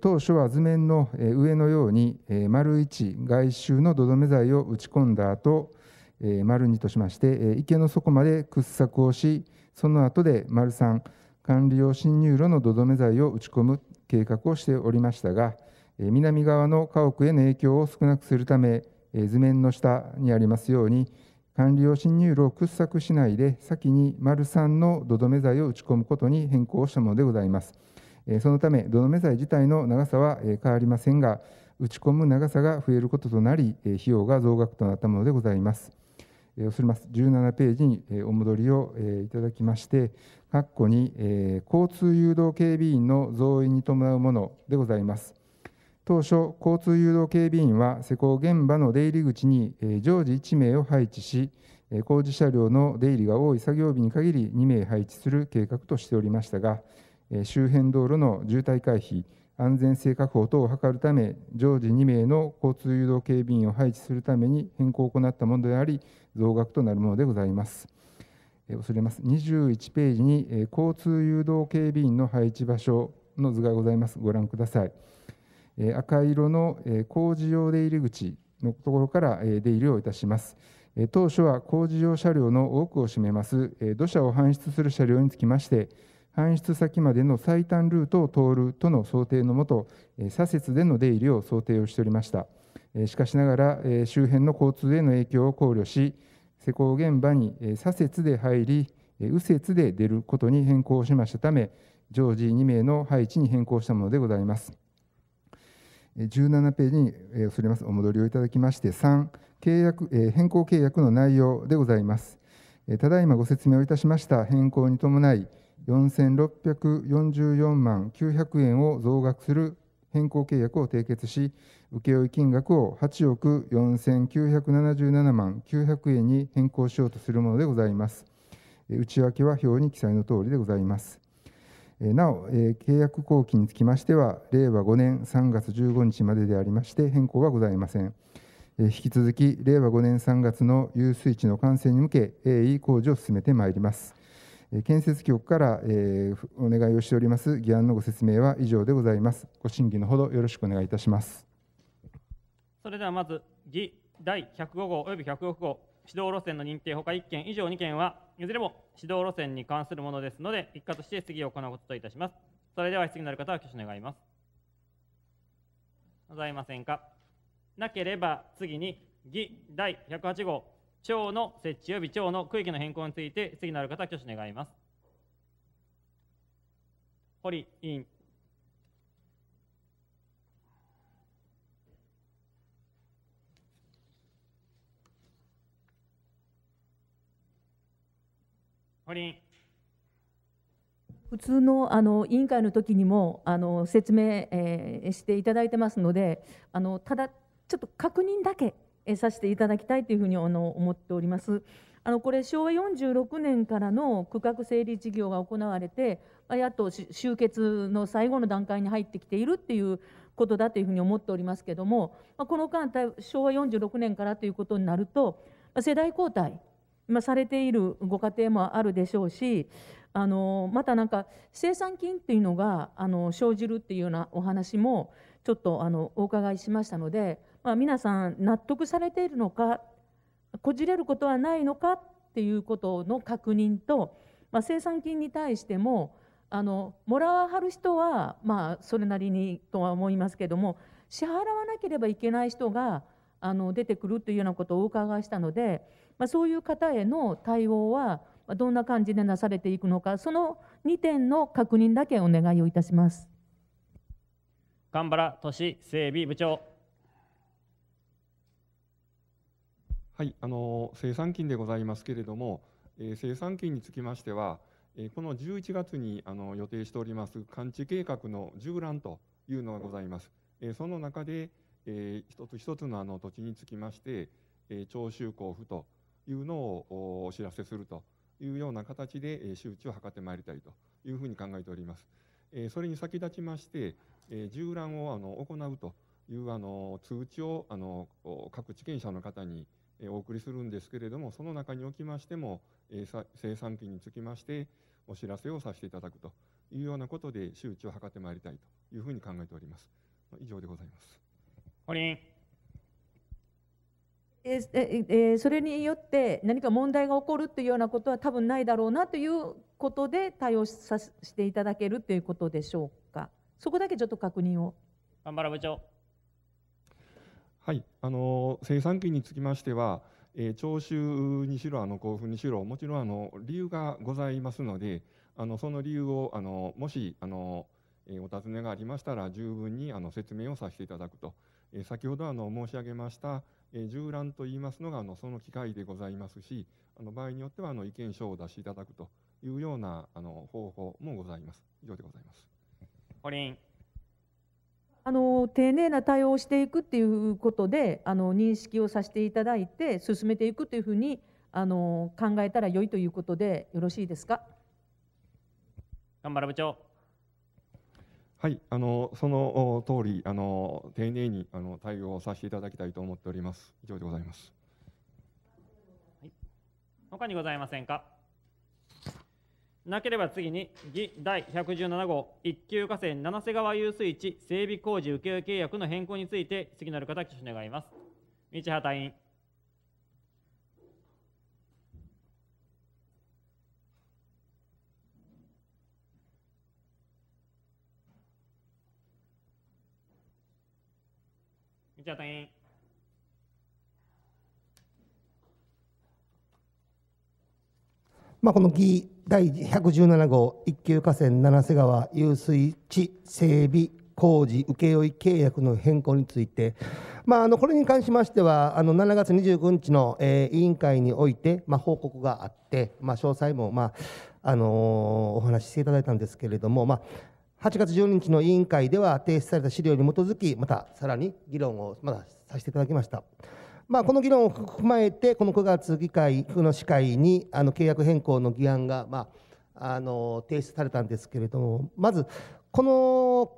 当初は図面の上のように、丸1、外周の土留め剤を打ち込んだ後、丸2としまして、池の底まで掘削をし、その後で丸3、管理用侵入路の土留め剤を打ち込む計画をしておりましたが、南側の家屋への影響を少なくするため、図面の下にありますように、管理用侵入路を掘削しないで、先に丸3の土留め剤を打ち込むことに変更したものでございます。そのため、土留め剤自体の長さは変わりませんが、打ち込む長さが増えることとなり、費用が増額となったものでございます。恐れます17ページにお戻りをいただきまして、括弧に交通誘導警備員の増員に伴うものでございます。当初、交通誘導警備員は施工現場の出入り口に常時1名を配置し、工事車両の出入りが多い作業日に限り2名配置する計画としておりましたが、周辺道路の渋滞回避、安全性確保等を図るため、常時2名の交通誘導警備員を配置するために変更を行ったものであり、増額となるものでございます。恐れます。21ページに交通誘導警備員の配置場所の図がございます。ご覧ください。赤色の工事用出入り口のところから出入りをいたします。当初は工事用車両の多くを占めます土砂を搬出する車両につきまして、搬出先までの最短ルートを通るとの想定のもと、左折での出入りを想定をしておりました。しかしながら、周辺の交通への影響を考慮し、施工現場に左折で入り、右折で出ることに変更しましたため、常時2名の配置に変更したものでございます。17ページに恐れますお戻りをいただきまして、3、契約変更契約の内容でございます。ただいまご説明をいたしました変更に伴い、4644万900円を増額する変更契約を締結し、請負金額を8億4977万900円に変更しようとするものでございます。内訳は表に記載のとおりでございます。なお、契約後期につきましては、令和5年3月15日まででありまして、変更はございません。引き続き、令和5年3月の遊水地の完成に向け、鋭意工事を進めてまいります。建設局から、お願いをしております議案のご説明は以上でございます。ご審議のほどよろしくお願いいたします。それではまず議第105号および106号指導路線の認定ほか1件以上2件はいずれも指導路線に関するものですので一括して質疑を行うことといたしますそれでは質疑のある方は挙手願いますございませんか？なければ次に議第108号町の設置及び町の区域の変更について質疑のある方挙手願います。堀委員。堀委員。普通のあの委員会の時にもあの説明、えーしていただいてますのであのただちょっと確認だけさせていただきたいというふうにあの思っております。あのこれ昭和46年からの区画整理事業が行われてやっと終結の最後の段階に入ってきているっていうことだというふうに思っておりますけども、この間昭和46年からということになると世代交代されているご家庭もあるでしょうしあのまたなんか生産金っていうのがあの生じるっていうようなお話もちょっとあのお伺いしましたので、まあ、皆さん納得されているのかこじれることはないのかっていうことの確認と、まあ、生産金に対してもあのもらわはる人はまあそれなりにとは思いますけども支払わなければいけない人があの出てくるというようなことをお伺いしたので、まあ、そういう方への対応はどんな感じでなされていくのかその2点の確認だけお願いをいたします。神原都市整備部長はい、あの生産金でございますけれども、えー生産金につきましては、えーこの11月にあの予定しております完治計画の縦覧というのがございます。えーその中で、えー一つ一つのあの土地につきまして、えー徴収交付というのをお知らせするというような形で、えー周知を図ってまいりたいというふうに考えております。えーそれに先立ちまして、えー縦覧をあの行うというあの通知をあの各地権者の方にお送りするんですけれども、その中におきましても、えーさ生産期につきまして、お知らせをさせていただくというようなことで、周知を図ってまいりたいというふうに考えております。以上でございます。堀えーええーそれによって何か問題が起こるというようなことは多分ないだろうなということで対応させていただけるということでしょうか。そこだけちょっと確認を。神原部長はい、あの生産期につきましては、えー徴収にしろあの交付にしろもちろんあの理由がございますのであのその理由をあのもしあの、えーお尋ねがありましたら十分にあの説明をさせていただくと、えー先ほどあの申し上げました、えー縦覧といいますのがあのその機会でございますしあの場合によってはあの意見書を出していただくというようなあの方法もございます。以上でございます。堀あの丁寧な対応をしていくっていうことであの認識をさせていただいて進めていくというふうにあの考えたら良いということでよろしいですか？神原部長はい、あのそのお通りあの丁寧にあの対応をさせていただきたいと思っております。以上でございます。他にございませんか？なければ次に議第117号一級河川七瀬川遊水地整備工事請負契約の変更について次なる方挙手願います。道畑委員。道畑委員。まあ、この議第117号一級河川七瀬川遊水地整備工事請負契約の変更について、まあ、あのこれに関しましてはあの7月29日の、えー委員会において、まあ、報告があって、まあ、詳細も、まああのーお話ししていただいたんですけれども、まあ、8月12日の委員会では提出された資料に基づきまたさらに議論をまださせていただきました。まあ、この議論を踏まえて、この9月議会の司会にあの契約変更の議案が、まあ、あの提出されたんですけれども、まず、この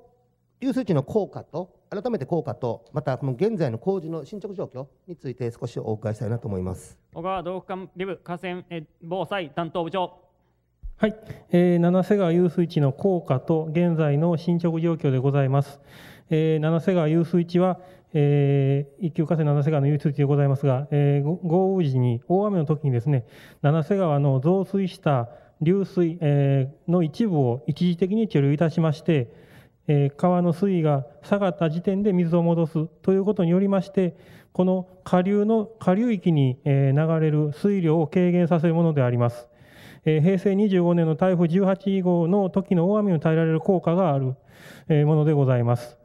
遊水地の効果と、改めて効果と、またこの現在の工事の進捗状況について少しお伺いしたいなと思います。小川道府管理部河川え防災担当部長はい、えー七瀬川遊水地の効果と現在の進捗状況でございます。えー七瀬川遊水地は、えー、一級河川七瀬川の遊水地でございますが、えー、豪雨時に大雨の時にですね七瀬川の増水した流水、えー、の一部を一時的に貯留いたしまして、えー、川の水位が下がった時点で水を戻すということによりましてこの下流の下流域に、流れる水量を軽減させるものであります。平成25年の台風18号の時の大雨に耐えられる効果がある、ものでございます。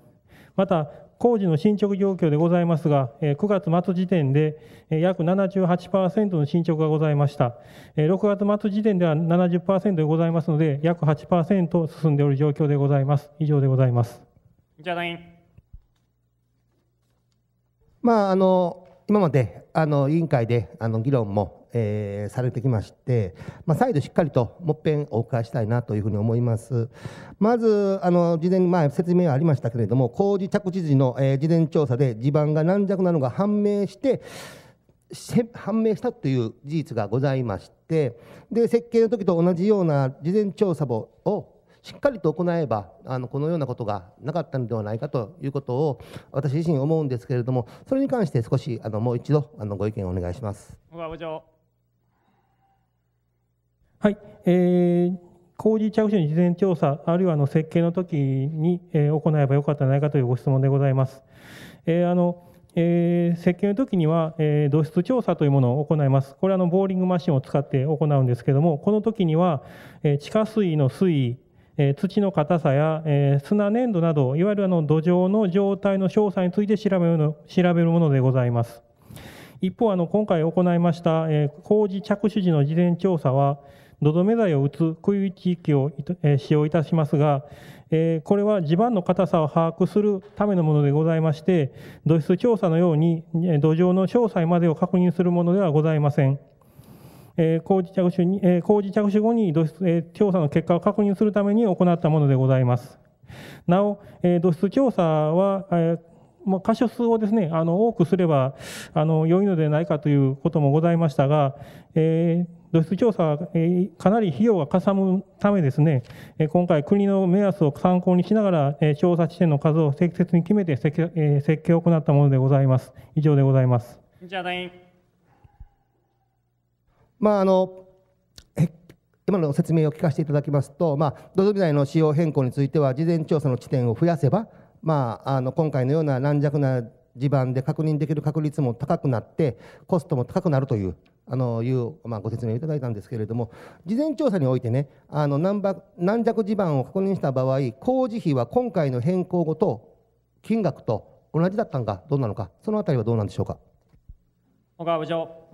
また工事の進捗状況でございますが、9月末時点で約78%の進捗がございました。6月末時点では70%でございますので、約8%進んでおる状況でございます。以上でございます。じゃあ、まあ、あの今まであの委員会であの議論もえー、されてきまして、まあ、再度しっかりともっぺんお伺いしたいなというふうに思います。まず、あの事前にまあ説明がありましたけれども、工事着地時の、えー、事前調査で地盤が軟弱なのが判明して、判明したという事実がございまして、で設計の時と同じような事前調査をしっかりと行えばあのこのようなことがなかったのではないかということを私自身思うんですけれどもそれに関して少しあのもう一度あのご意見をお願いします。はい、えー、工事着手の事前調査、あるいはの設計の時に、えー、行えばよかったんじゃないかというご質問でございます。えー、あのえー、設計の時には、えー、土質調査というものを行います。これはのボーリングマシンを使って行うんですけれども、この時には、えー、地下水の水位、え、土の硬さや、え、砂粘土など、いわゆるあの土壌の状態の詳細について調べるの調べるものでございます。一方、あの今回行いました、え、工事着手時の事前調査は、土留め剤を打つ区域地域を使用いたしますが、これは地盤の硬さを把握するためのものでございまして、土質調査のように土壌の詳細までを確認するものではございません。工事着手に工事着手後に土質調査の結果を確認するために行ったものでございます。なお、土質調査は、まあ、箇所数をですねあの多くすればあの良いのではないかということもございましたが、えー、土質調査は、えかなり費用がかさむためですね、え今回国の目安を参考にしながら、え調査地点の数を適切に決めて設計,、え設計を行ったものでございます。以上でございます。じゃあまああの今の説明を聞かせていただきますと、まあ、土壌材の使用変更については事前調査の地点を増やせば、まあ、あの今回のような軟弱な地盤で確認できる確率も高くなってコストも高くなるというあのいう、まあ、ご説明をいただいたんですけれども事前調査においてねあの軟軟弱地盤を確認した場合工事費は今回の変更後と金額と同じだったのかどうなのかそのあたりはどうなんでしょうか？小川部長。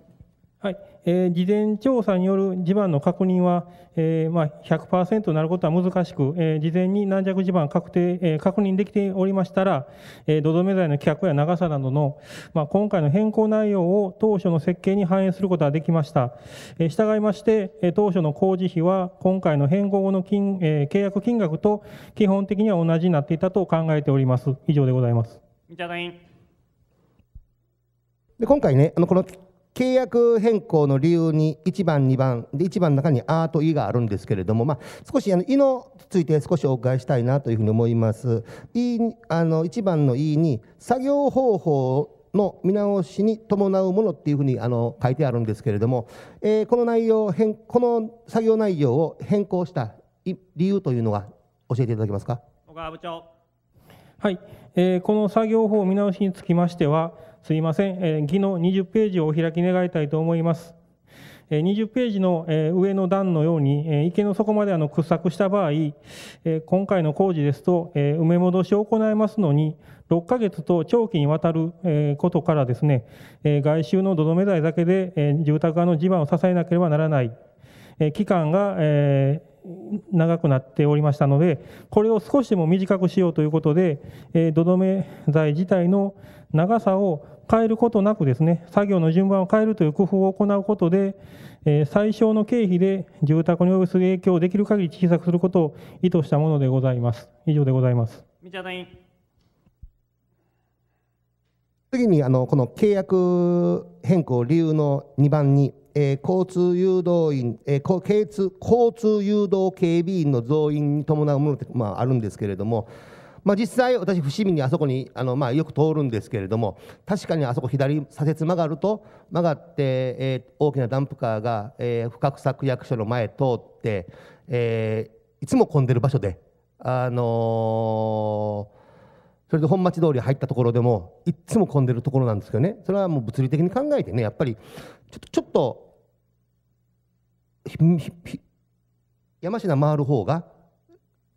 はいえー、事前調査による地盤の確認は、えーまあ、100%になることは難しく、えー、事前に軟弱地盤確定、えー、確認できておりましたら、えー、土留め材の規格や長さなどの、まあ、今回の変更内容を当初の設計に反映することができました。えー、従いまして、えー、当初の工事費は今回の変更後の金、えー、契約金額と基本的には同じになっていたと考えております。以上でございます。で今回ね、あのこの契約変更の理由に1番、2番、で1番の中にあといがあるんですけれども、まあ、少しあのいのついて少しお伺いしたいなというふうに思います。いあの1番のいに作業方法の見直しに伴うものっていうふうにあの書いてあるんですけれども、えー、この内容変この作業内容を変更した理由というのは教えていただけますか？小川部長。はい、えー、この作業法見直しにつきましてはすいません、えー、議の20ページをお開き願いたいと思います。え、20ページの、え、上の段のように、え、池の底まであの掘削した場合、え、今回の工事ですと、え、埋め戻しを行いますのに、6ヶ月と長期にわたる、ことからですね、え、外周の土留め材だけで、え、住宅側の地盤を支えなければならない、え、期間が、え、長くなっておりましたので、これを少しでも短くしようということで、土留め材自体の長さを変えることなくですね、作業の順番を変えるという工夫を行うことで、えー、最小の経費で住宅に及ぼす影響をできる限り小さくすることを意図したものでございます。以上でございます。次にあのこの契約変更理由の2番に、えー、交通誘導員、えー、交通交通誘導警備員の増員に伴うものって、まあ、あるんですけれども、まあ、実際、私、伏見にあそこにあの、まあ、よく通るんですけれども、確かにあそこ、左左折曲がると、曲がって、えー大きなダンプカーが、えー、深草区役所の前通って、えーいつも混んでる場所で、あのーそれで本町通り入ったところでも、いつも混んでるところなんですけどね、それはもう物理的に考えてね、やっぱりちょっと、ちょっと山科回る方が、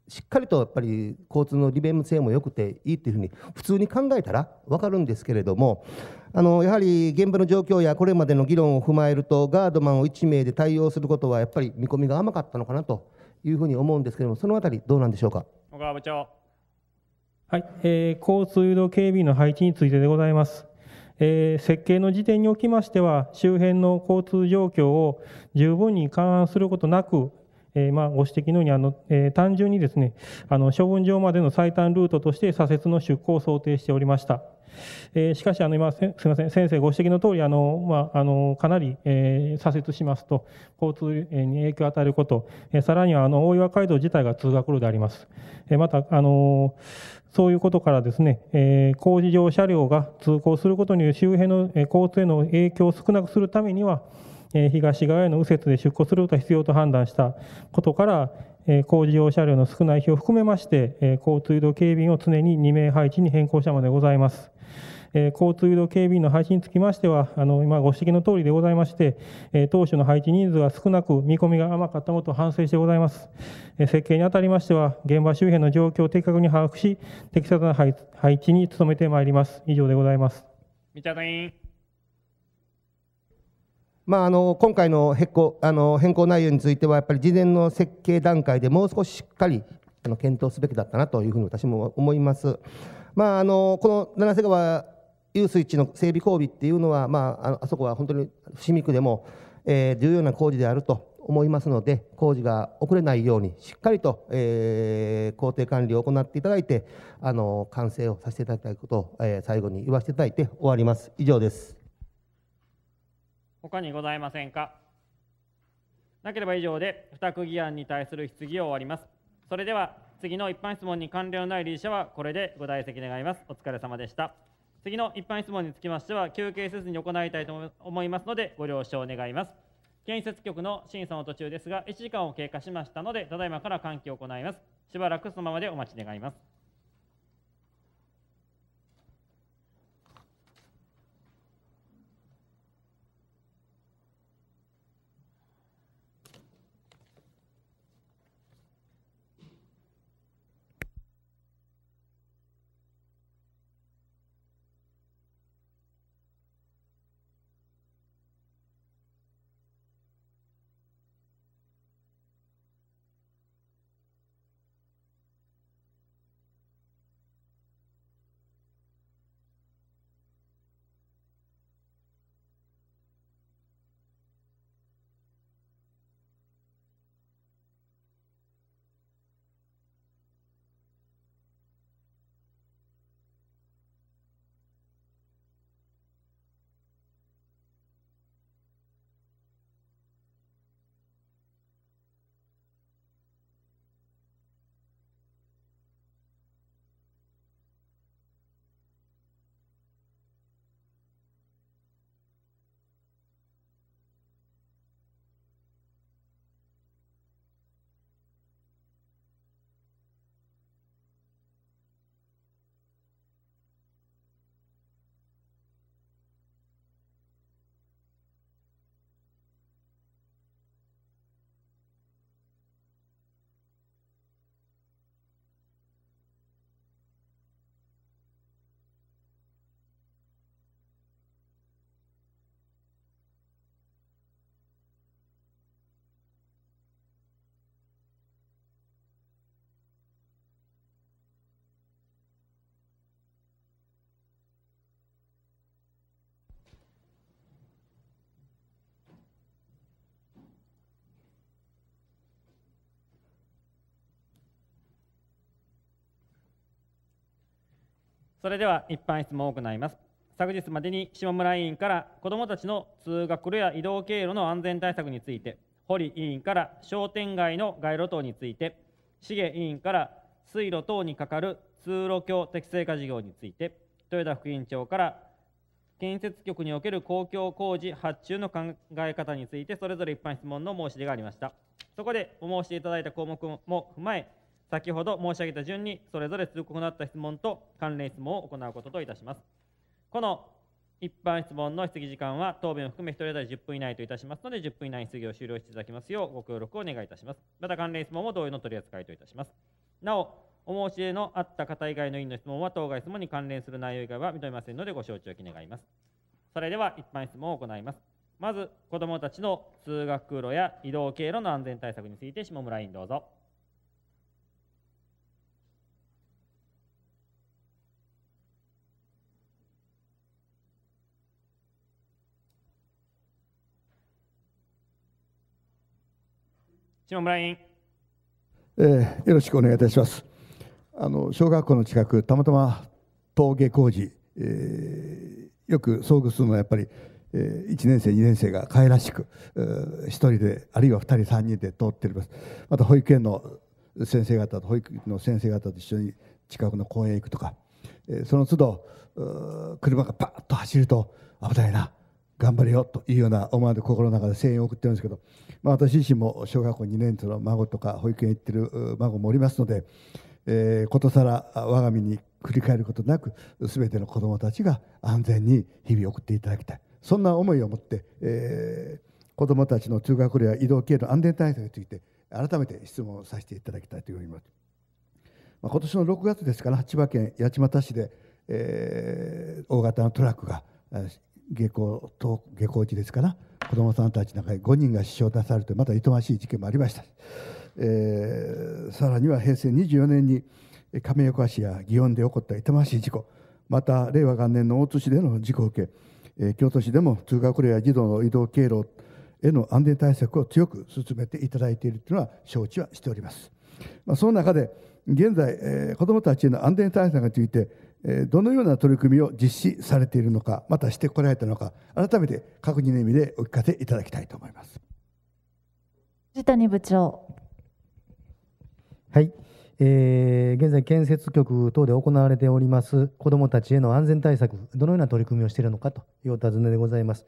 しっかりとやっぱり交通の利便性も良くていいっていうふうに、普通に考えたら分かるんですけれども、あのやはり現場の状況やこれまでの議論を踏まえると、ガードマンを1名で対応することは、やっぱり見込みが甘かったのかなというふうに思うんですけれども、そのあたり、どうなんでしょうか？小川部長。はい、えー交通誘導警備員の配置についてでございます。えー設計の時点におきましては、周辺の交通状況を十分に勘案することなく、えーまあ、ご指摘のようにあの、えー単純にですねあの処分場までの最短ルートとして左折の出港を想定しておりました。えしかしあの今、すみません、先生ご指摘の通りあのまああのかなり、え左折しますと、交通に影響を与えること、えさらにはあの大岩街道自体が通学路であります。えまたあのそういうことからですね、え工事上車両が通行することによる周辺の交通への影響を少なくするためには、東側への右折で出庫することが必要と判断したことから、えー工事用車両の少ない日を含めまして、えー交通誘導警備員を常に2名配置に変更したものでございます。えー交通誘導警備員の配置につきましては、あの今ご指摘の通りでございまして、えー当初の配置人数が少なく、見込みが甘かったことを反省してございます。えー設計にあたりましては、現場周辺の状況を的確に把握し、適切な配置に努めてまいります。以上でございます。道枝委員。まあ、あの今回の変更あの変更内容については、やっぱり事前の設計段階でもう少ししっかりあの検討すべきだったなというふうに私も思います。まあ、あのこの七瀬川遊水地の整備工事っていうのは、まあ、あのあそこは本当に伏見区でも、えー重要な工事であると思いますので、工事が遅れないように、しっかりと、えー工程管理を行っていただいて、あの完成をさせていただきたいことを、えー最後に言わせていただいて終わります。以上です。他にございませんか？なければ以上で、付託議案に対する質疑を終わります。それでは、次の一般質問に関連のない理事者は、これでご退席願います。お疲れ様でした。次の一般質問につきましては、休憩せずに行いたいと思いますので、ご了承願います。建設局の審査の途中ですが、1時間を経過しましたので、ただいまから換気を行います。しばらくそのままでお待ち願います。それでは一般質問を行います。昨日までに下村委員から子どもたちの通学路や移動経路の安全対策について、堀委員から商店街の街路等について、重委員から水路等にかかる通路橋適正化事業について豊田副委員長から建設局における公共工事発注の考え方についてそれぞれ一般質問の申し出がありましたそこでお申し出いただいた項目も踏まえ先ほど申し上げた順にそれぞれ通告のあった質問と関連質問を行うことといたしますこの一般質問の質疑時間は答弁を含め1人当たり10分以内といたしますので10分以内に質疑を終了していただきますようご協力をお願いいた。しますまた関連質問も同様の取り扱いといたします。なおお申し出のあった方以外の委員の質問は当該質問に関連する内容以外は認めませんのでご承知おき願います。それでは一般質問を行います。まず子どもたちの通学路や移動経路の安全対策について下村委員どうぞ。下村委員、えー、よろしくお願いいたします。あの小学校の近くたまたま峠工事、えー、よく遭遇するのはやっぱり、えー、1年生2年生がかいらしく1人であるいは2人3人で通っております。また保育園の先生方と保育の先生方と一緒に近くの公園へ行くとか、えー、その都度車がパッと走ると危ないな。頑張れよというような思わで心の中で声援を送ってるんですけど、まあ、私自身も小学校2年生の孫とか保育園行ってる孫もおりますので、えー、ことさら我が身に繰り返ることなく全ての子どもたちが安全に日々送っていただきたいそんな思いを持って、えー、子どもたちの通学路や移動経路安全対策について改めて質問させていただきたいと思います。まあ、今年の6月ですから千葉県八街市で、えー、大型のトラックが下校下校時ですから子どもさんたちの中で5人が死傷出されてまた痛ましい事件もありました、えー、さらには平成24年に亀岡市や祇園で起こった痛ましい事故。また令和元年の大津市での事故を受け、えー、京都市でも通学路や児童の移動経路への安全対策を強く進めていただいているというのは承知はしております、まあ、その中で現在、えー、子どもたちへの安全対策についてどのような取り組みを実施されているのかまたしてこられたのか改めて確認の意味でお聞かせいただきたいと思います。藤谷部長。はいえー、現在、建設局等で行われております子どもたちへの安全対策、どのような取り組みをしているのかというお尋ねでございます。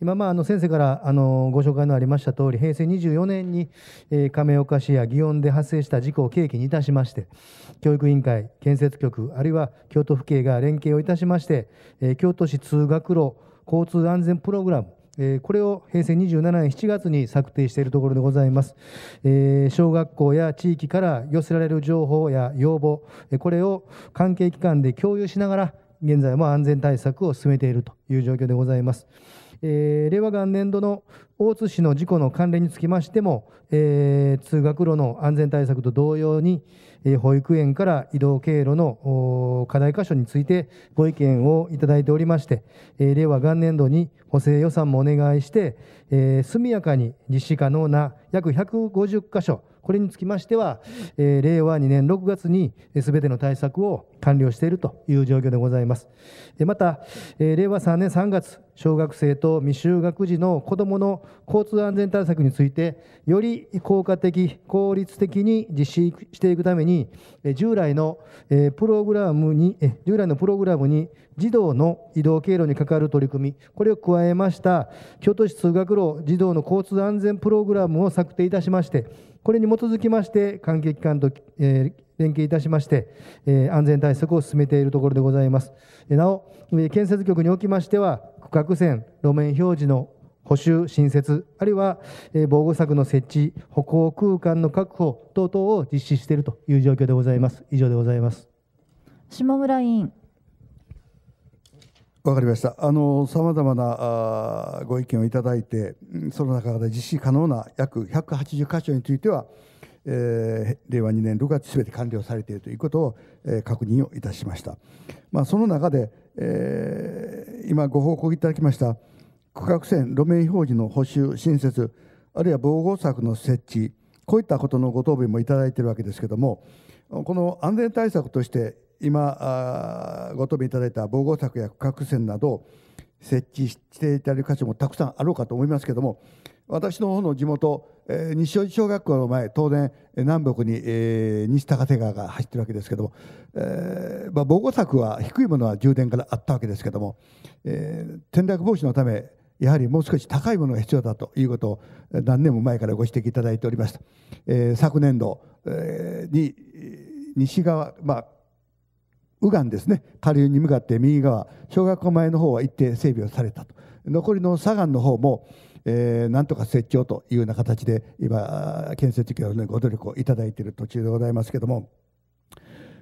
今、まあ、あの先生からあのご紹介のありましたとおり、平成24年に、えー、亀岡市や祇園で発生した事故を契機にいたしまして、教育委員会、建設局、あるいは京都府警が連携をいたしまして、えー、京都市通学路交通安全プログラム、これを平成27年7月に策定しているところでございます。小学校や地域から寄せられる情報や要望、これを関係機関で共有しながら、現在も安全対策を進めているという状況でございます。えー、令和元年度の大津市の事故の関連につきましても、えー、通学路の安全対策と同様に、保育園から移動経路の課題箇所についてご意見をいただいておりまして、令和元年度に補正予算もお願いして、速やかに実施可能な約150箇所これにつきましては、令和2年6月にすべての対策を完了しているという状況でございます。また、令和3年3月、小学生と未就学児の子どもの交通安全対策について、より効果的、効率的に実施していくために、従来のプログラムに、従来のプログラムに児童の移動経路に関わる取り組み、これを加えました京都市通学路児童の交通安全プログラムを策定いたしまして、これに基づきまして、関係機関と、え、連携いたしまして、え、安全対策を進めているところでございます。なお、建設局におきましては、区画線、路面表示の補修、新設、あるいは、えー、防護柵の設置、歩行空間の確保等々を実施しているという状況でございます。以上でございます。下村委員。わかりました。あの、さまざまなあご意見をいただいて、その中で実施可能な約180箇所については、えー、令和2年6月すべて完了されているということを、えー、確認をいたしました。まあ、その中で、えー、今ご報告いただきました区画線路面表示の補修新設あるいは防護柵の設置こういったことのご答弁もいただいているわけですけれどもこの安全対策として今ご答弁いただいた防護柵や区画線など設置していただく箇所もたくさんあろうかと思いますけれども私の方の地元え、西小路小学校の前当然南北に、えー、西高瀬川が走ってるわけですけども、えーまあ、防護柵は低いものは充電からあったわけですけども、えー、転落防止のためやはりもう少し高いものが必要だということを何年も前からご指摘いただいておりました、えー、昨年度、えー、に西側、まあ、右岸ですね下流に向かって右側小学校前の方は一定整備をされたと。残りの左岸の方も、えー、なんとか設置をというような形で今建設業のご努力をいただいている途中でございますけれども、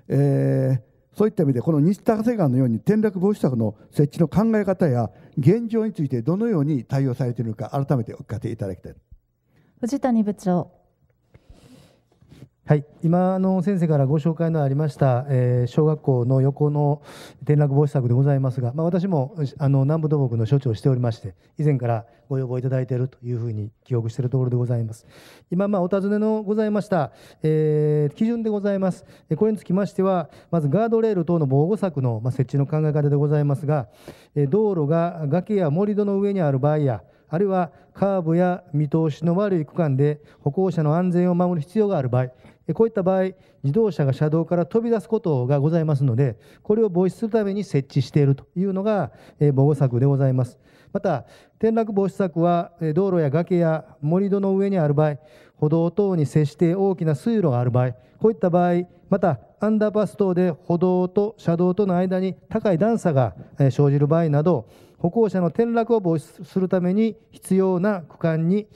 えー、そういった意味でこの西高瀬川のように転落防止策の設置の考え方や現状についてどのように対応されているのか改めてお聞かせいただきたい。藤谷部長はい、今の先生からご紹介のありました、えー、小学校の横の転落防止策でございますが、まあ、私もあの南部土木の所長をしておりまして以前からご要望いただいているというふうに記憶しているところでございます。今、まあ、お尋ねのございました、えー、基準でございます。これにつきましてはまずガードレール等の防護策の、設置の考え方でございますが道路が崖や盛り土の上にある場合やあるいはカーブや見通しの悪い区間で歩行者の安全を守る必要がある場合こういった場合自動車が車道から飛び出すことがございますのでこれを防止するために設置しているというのが防護策でございます。また転落防止策は道路や崖や盛り土の上にある場合歩道等に接して大きな水路がある場合こういった場合またアンダーパス等で歩道と車道との間に高い段差が生じる場合など歩行者の転落を防止するために必要な区間に、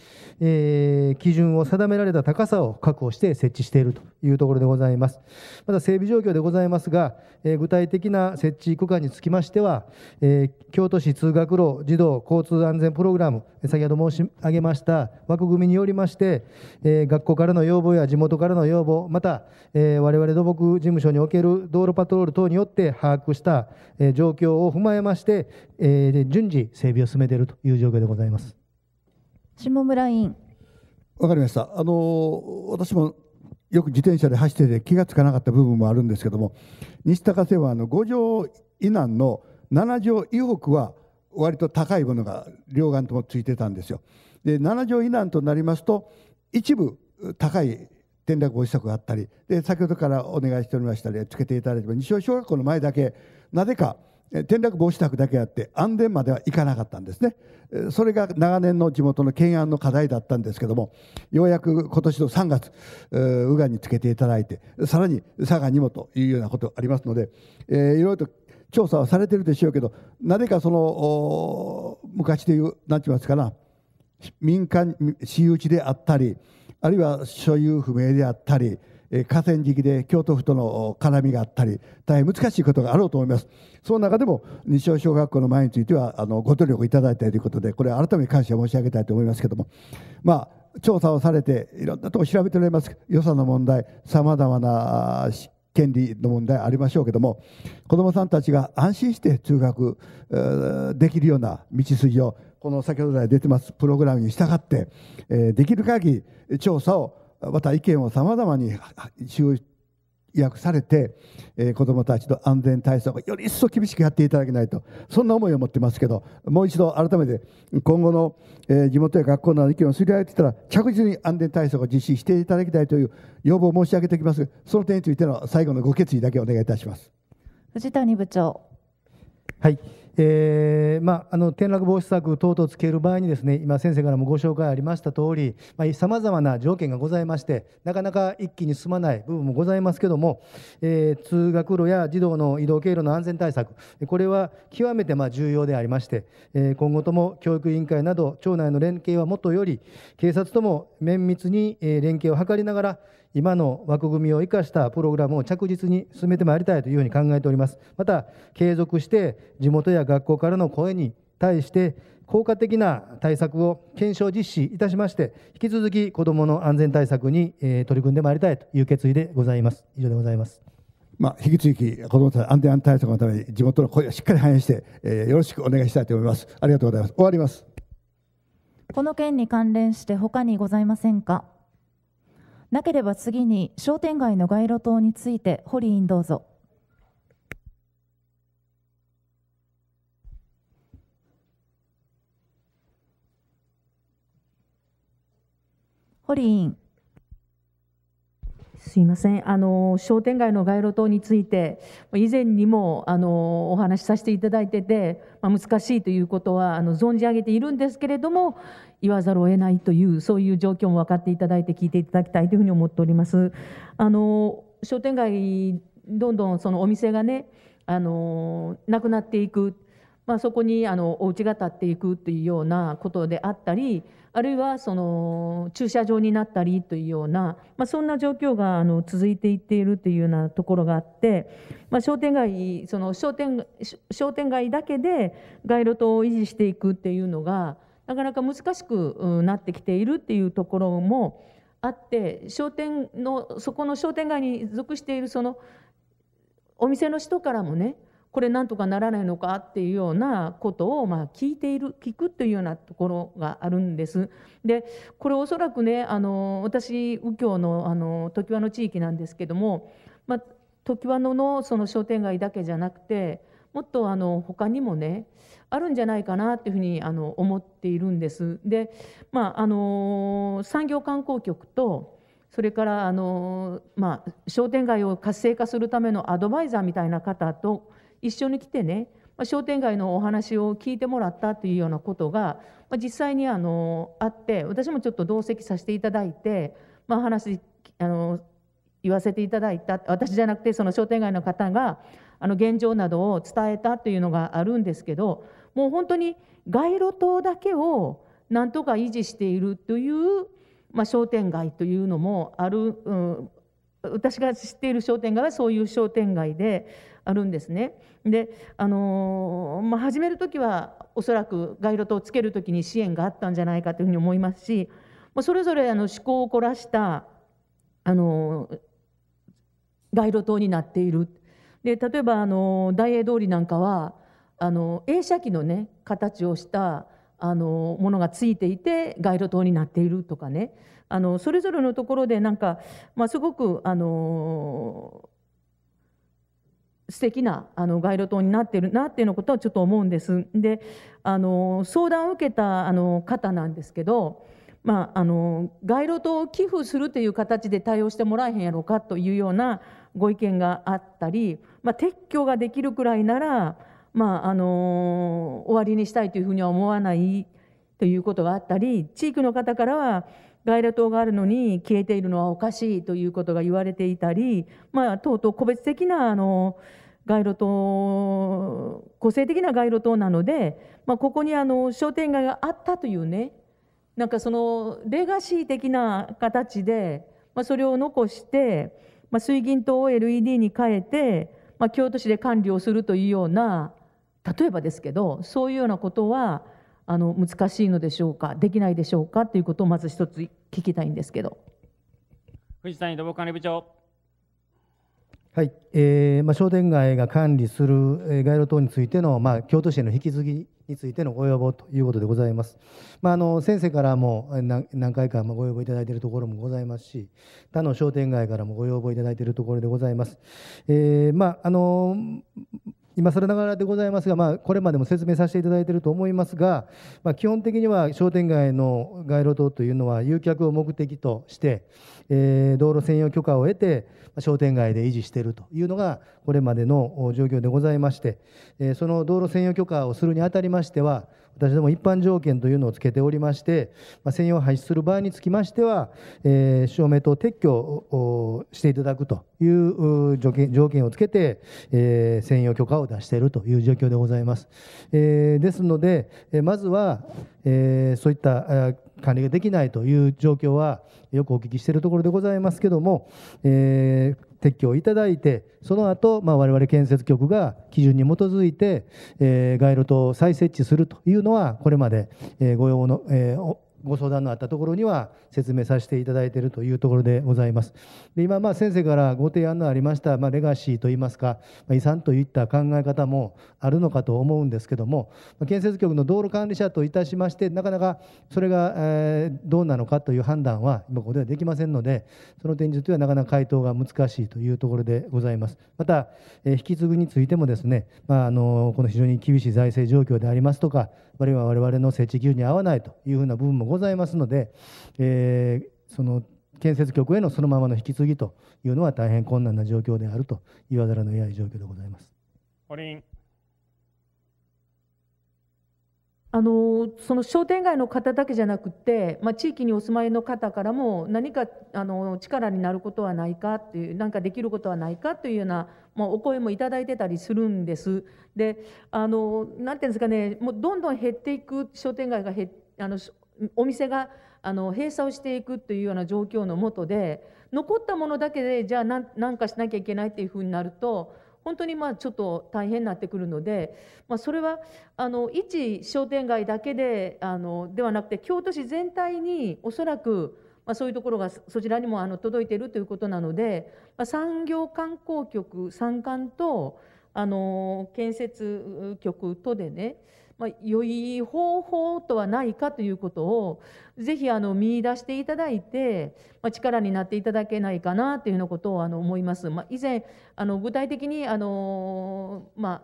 えー、基準を定められた高さを確保して設置していると。いうところでございます。また整備状況でございますが、えー、具体的な設置区間につきましては、えー、京都市通学路児童交通安全プログラム、先ほど申し上げました枠組みによりまして、えー、学校からの要望や地元からの要望、また、えー、我々土木事務所における道路パトロール等によって把握した、えー、状況を踏まえまして、えー、順次整備を進めているという状況でございます。下村委員わかりました。あの私もよく自転車で走ってて気が付かなかった部分もあるんですけども西高瀬はあの5条以南の7条以北は割と高いものが両岸ともついてたんですよ。で7条以南となりますと一部高い転落防止策があったりで先ほどからお願いしておりましたりつけていただいても西尾小学校の前だけなぜか転落防止策だけあって安全まではいかなかったんですね。それが長年の地元の懸案の課題だったんですけどもようやく今年の3月右岸につけていただいてさらに佐賀にもというようなことありますので、えー、いろいろと調査はされてるでしょうけどなぜかその昔でいう何て言いますかな民間私有地であったりあるいは所有不明であったり河川敷で京都府との絡みがあったり大変難しいことがあろうと思います。その中でも西尾小学校の前についてはあのご努力いただいたということでこれ改めて感謝申し上げたいと思いますけども。まあ調査をされていろんなとこ調べておられます。予算の問題さまざまな権利の問題ありましょうけども子どもさんたちが安心して通学できるような道筋をこの先ほど来出てますプログラムに従って、えできる限り調査をまた意見をさまざまに集約されて、えー、子どもたちの安全対策をより一層厳しくやっていただけないとそんな思いを持ってますけどもう一度改めて今後の、えー、地元や学校などの意見をすり合えてたら着実に安全対策を実施していただきたいという要望を申し上げておきます。その点についての最後のご決意だけお願いいたします。藤谷部長。はいえーまあ、あの転落防止策等々つける場合にですね今先生からもご紹介ありました通りさまざ、まな条件がございましてなかなか一気に進まない部分もございますけれども、えー、通学路や児童の移動経路の安全対策これは極めてまあ重要でありまして、えー、今後とも教育委員会など町内の連携はもとより警察とも綿密に連携を図りながら今の枠組みを生かしたプログラムを着実に進めてまいりたいというふうに考えております。また継続して地元や学校からの声に対して効果的な対策を検証実施いたしまして引き続き子どもの安全対策に取り組んでまいりたいという決意でございます。以上でございます。まあ、引き続き子どもたち安全対策のために地元の声をしっかり反映して、えー、よろしくお願いしたいと思います。ありがとうございます。終わります。この件に関連して他にございませんか？なければ次に商店街の街路灯について堀委員どうぞ。堀委員。すいませんあの商店街の街路灯について以前にもあのお話しさせていただいてて、まあ、難しいということはあの存じ上げているんですけれども言わざるを得ないというそういう状況も分かっていただいて聞いていただきたいというふうに思っております。あの商店街どんどんそのお店がねあのなくなっていくまあ、そこにあのお家が建っていくというようなことであったりあるいはその駐車場になったりというような、まあ、そんな状況があの続いていっているというようなところがあって、まあ、商店街その商店商店街だけで街路灯を維持していくっていうのがなかなか難しくなってきているっていうところもあって商店のそこの商店街に属しているそのお店の人からもねこれなんとかならないのかっていうようなことをまあ聞いている聞くというようなところがあるんです。でこれおそらくねあの私右京のあの常盤の地域なんですけども、まあ、常盤野のその商店街だけじゃなくてもっとあの他にもねあるんじゃないかなっていうふうにあの思っているんです。で、まあ、あの産業観光局とそれからあの、まあ、商店街を活性化するためのアドバイザーみたいな方と一緒に来てね商店街のお話を聞いてもらったというようなことが実際にあのあって私もちょっと同席させていただいて、まあ、話あの言わせていただいた私じゃなくてその商店街の方があの現状などを伝えたというのがあるんですけどもう本当に街路灯だけをなんとか維持しているという、まあ、商店街というのもある、うん、私が知っている商店街はそういう商店街であるんですね。で、あのまあ、始める時はおそらく街路灯をつける時に支援があったんじゃないかというふうに思いますし、まあ、それぞれあの思考を凝らしたあの街路灯になっている。で例えばあの大英通りなんかはあの映写機のね形をしたあのものがついていて街路灯になっているとかねあのそれぞれのところでなんか、まあ、すごくあの素敵なあな街路灯になってるなっていうのことはちょっと思うんです。であの相談を受けたあの方なんですけど、まあ、あの街路灯を寄付するという形で対応してもらえへんやろうかというようなご意見があったり、まあ、撤去ができるくらいなら、まあ、あの終わりにしたいというふうには思わないということがあったり地域の方からは街路灯があるのに消えているのはおかしいということが言われていたり、まあ、とうとう個別的なあの街路灯個性的な街路灯なので、まあ、ここにあの商店街があったというねなんかそのレガシー的な形で、まあ、それを残して、まあ、水銀灯を LED に変えて、まあ、京都市で管理をするというような例えばですけどそういうようなことはあの難しいのでしょうかできないでしょうかということをまず一つ聞きたいんですけど。藤谷土木管理部長はいえーまあ、商店街が管理する、えー、街路灯についての、まあ、京都市への引き継ぎについてのご要望ということでございます。まあ、あの先生からも何回かご要望いただいているところもございますし他の商店街からもご要望いただいているところでございます。えーまああの今更ながらでございますが、まあ、これまでも説明させていただいていると思いますが、まあ、基本的には商店街の街路灯というのは誘客を目的として、えー、道路専用許可を得て商店街で維持しているというのがこれまでの状況でございまして、えー、その道路専用許可をするにあたりましては私ども一般条件というのをつけておりまして、まあ、専用廃止する場合につきましては、えー、照明灯撤去をしていただくという条件条件をつけて、えー、専用許可を出しているという状況でございます。えー、ですので、えまずは、えそういった管理ができないという状況はよくお聞きしているところでございますけども、えー、撤去をいただいてその後、まあ我々建設局が基準に基づいて、えー、街路灯を再設置するというのはこれまで、えー、ご要望の、えー、ご相談のあったところには説明させていただいているというところでございます。で今、ま、先生からご提案のありました、まあ、レガシーといいますか、まあ、遺産といった考え方もあるのかと思うんですけども、ま、建設局の道路管理者といたしましてなかなかそれが、えー、どうなのかという判断は今ここではできませんのでその点についてはなかなか回答が難しいというところでございます。また、えー、引き継ぐについてもですね、まあ、あのこの非常に厳しい財政状況でありますとかあるいは我々の設置基準に合わないというふうな部分もございますので、えー、その建設局へのそのままの引き継ぎというのは大変困難な状況であると言わざるを得ない状況でございます。あのその商店街の方だけじゃなくて、まあ、地域にお住まいの方からも何かあの力になることはないかっていう何かできることはないかというような、まあ、お声もいただいてたりするんです。であのなんていうんですかねもうどんどん減っていく商店街が減あのお店があの閉鎖をしていくというような状況のもとで残ったものだけでじゃあ何かしなきゃいけないっていうふうになると本当にまあちょっと大変になってくるので、まあ、それはあの一商店街だけであのではなくて京都市全体におそらくまあ、そういうところがそちらにもあの届いているということなので、まあ、産業観光局参観とあの建設局とでねまあ、良い方法とはないかということをぜひあの見出していただいて、まあ、力になっていただけないかなというようなことをあの思います。まあ、以前あの具体的にあの、まあ、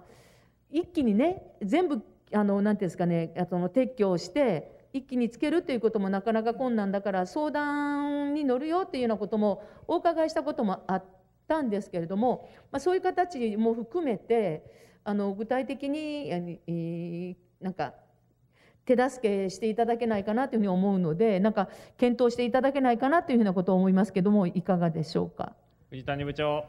一気にね全部あのなんていうんですかねあの撤去をして一気につけるということもなかなか困難だから相談に乗るよというようなこともお伺いしたこともあったんですけれども、まあ、そういう形も含めてあの具体的になんか手助けしていただけないかなというふうに思うのでなんか検討していただけないかなというふうなことを思いますけどもいかがでしょうか？藤谷部長。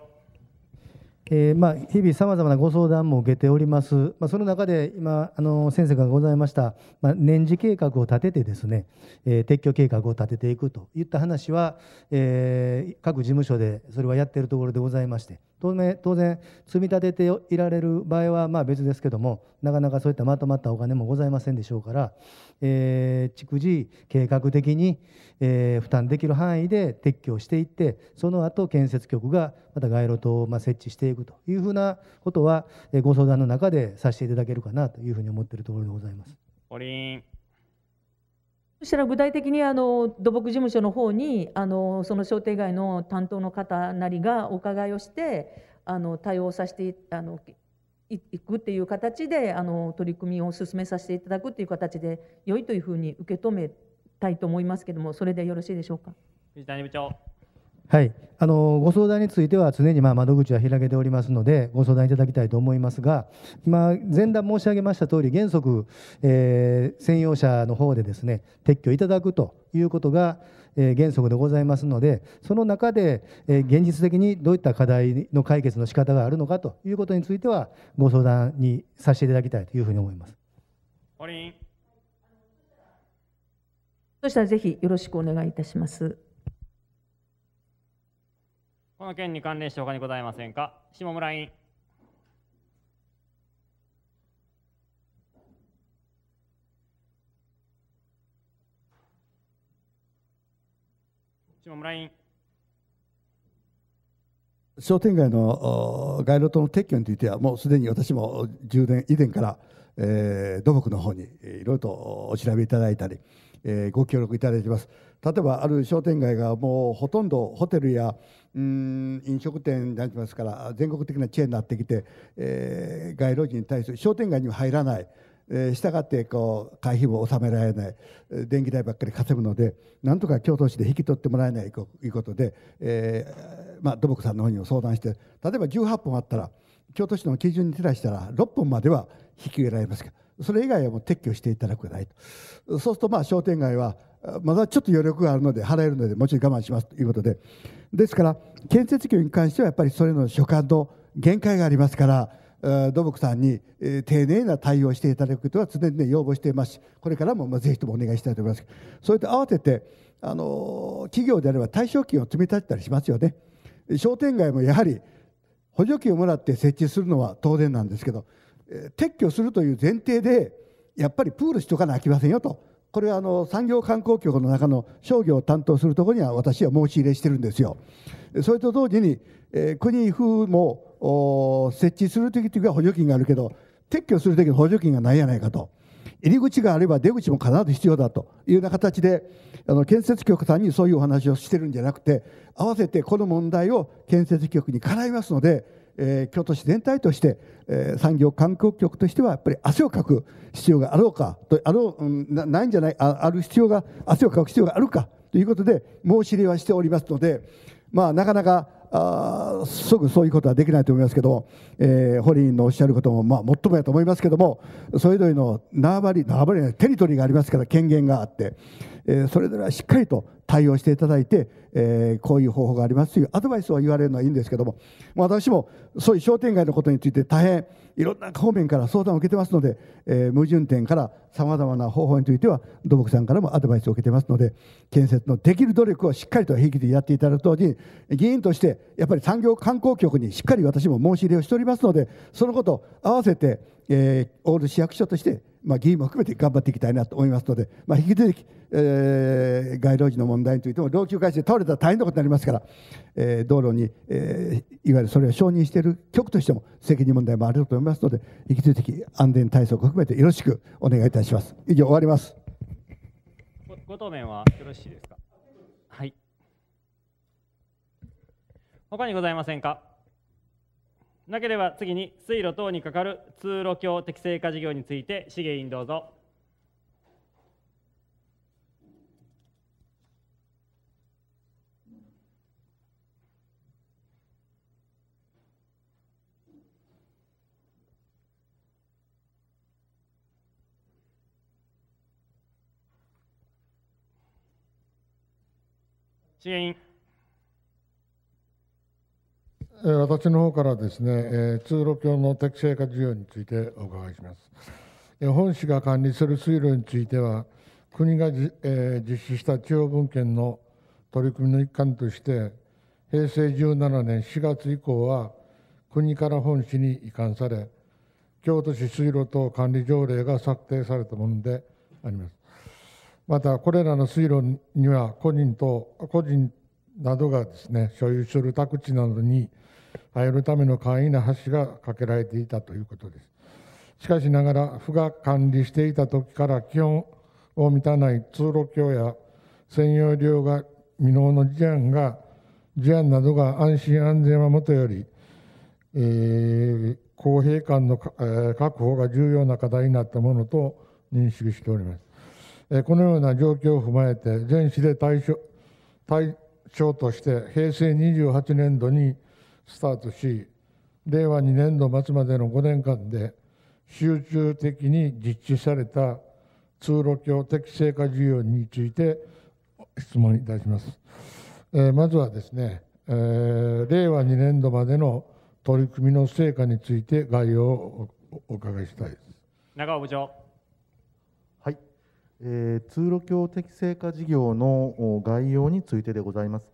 えー、まあ、日々さまざまなご相談も受けております、まあ、その中で今あの先生がございました、まあ、年次計画を立ててですね、えー、撤去計画を立てていくといった話は、えー、各事務所でそれはやっているところでございまして当然当然積み立てていられる場合はまあ別ですけどもなかなかそういったまとまったお金もございませんでしょうから、えー、逐次計画的に、えー、負担できる範囲で撤去していってその後建設局がまた街路灯をまあ設置していくというふうなことは、ご相談の中でさせていただけるかなというふうに思っているところでございます。おりんそしたら具体的にあの土木事務所の方にあのその商店街の担当の方なりがお伺いをしてあの対応させてあのいくっていう形であの取り組みを進めさせていただくっていう形で良いというふうに受け止めたいと思いますけどもそれでよろしいでしょうか？藤谷部長はい、あのご相談については常にまあ窓口は開けておりますのでご相談いただきたいと思いますが今前段申し上げました通り原則、えー、専用車の方でですね撤去いただくということが、えー、原則でございますのでその中で、えー、現実的にどういった課題の解決の仕方があるのかということについてはご相談にさせていただきたいというふうに思います。そしたらぜひよろしくお願いいたします。この件に関連して他にございませんか？下村委員。下村委員。商店街の街路灯の撤去についてはもうすでに私も10年以前から、えー、土木の方にいろいろとお調べいただいたり、えー、ご協力いただいています。例えばある商店街がもうほとんどホテルやうん飲食店になりますから全国的なチェーンになってきて、えー、街路樹に対する商店街には入らない。えー、したがってこう会費も納められない電気代ばっかり稼ぐのでなんとか京都市で引き取ってもらえないということで、えーまあ、土木さんの方にも相談して例えば18本あったら京都市の基準に照らしたら6本までは引き入れられますけどそれ以外はもう撤去していただくないとそうするとまあ商店街はまだちょっと余力があるので払えるのでもちろん我慢しますということでですから建設業に関してはやっぱりそれの所管の限界がありますから土木さんに丁寧な対応していただくことは常に、ね、要望しています。しこれからもぜひともお願いしたいと思います。それと合わせてあの企業であれば対象金を積み立てたりしますよね。商店街もやはり補助金をもらって設置するのは当然なんですけど撤去するという前提でやっぱりプールしとかなきませんよと。これはあの産業観光局の中の商業を担当するところには私は申し入れしてるんですよ。それと同時に、えー、国風も設置する時は補助金があるけど撤去する時の補助金がないやないかと入り口があれば出口も必ず必要だというような形であの建設局さんにそういうお話をしてるんじゃなくて合わせてこの問題を建設局に絡みますのでえー、京都市全体として、えー、産業観光局としてはやっぱり汗をかく必要があろうかとあろう、うん、ないんじゃないあある必要が汗をかく必要があるかということで申し入れはしておりますので、まあ、なかなかあすぐそういうことはできないと思いますけども、えー、堀員のおっしゃることも、まあ、もっともやと思いますけどもそれぞれの縄張り縄張りテリトリーがありますから権限があって、えー、それぞれはしっかりと対応していただいて、えー、こういう方法がありますというアドバイスを言われるのはいいんですけども私もそういう商店街のことについて大変いろんな方面から相談を受けてますので、えー、矛盾点からさまざまな方法については土木さんからもアドバイスを受けてますので建設のできる努力をしっかりと平気でやっていただくと同時に議員としてやっぱり産業観光局にしっかり私も申し入れをしておりますのでそのことを合わせて、えー、オール市役所としてまあ、議員も含めて頑張っていきたいなと思いますので、まあ、引き続き、えー、街路樹の問題についても老朽化して倒れたら大変なことになりますから、えー、道路に、えー、いわゆるそれを承認している局としても責任問題もあると思いますので引き続き安全対策を含めてよろしくお願いいたします。以上終わります。ご答弁はよろしいですか？はい。他にございませんか？なければ次に水路等にかかる通路橋適正化事業について資源員どうぞ。資源員私の方からですね、通路橋の適正化事業についてお伺いします。本市が管理する水路については、国が実施した地方分権の取り組みの一環として、平成17年4月以降は、国から本市に移管され、京都市水路等管理条例が策定されたものであります。また、これらの水路には個人と個人などがですね所有する宅地などに入るための簡易な橋が架けられていたということです。しかしながら、府が管理していた時から基本を満たない通路橋や専用料が未納の事案が、事案などが安心安全はもとより、えー、公平感の、えー、確保が重要な課題になったものと認識しております。えー、このような状況を踏まえて、全市で対象対象として平成28年度にスタートし、令和2年度末までの5年間で集中的に実施された通路橋適正化事業について質問いたします。えー、まずはですね、えー、令和2年度までの取り組みの成果について概要をお伺いしたいです。長尾部長。えー、通路橋適正化事業の概要についてでございます。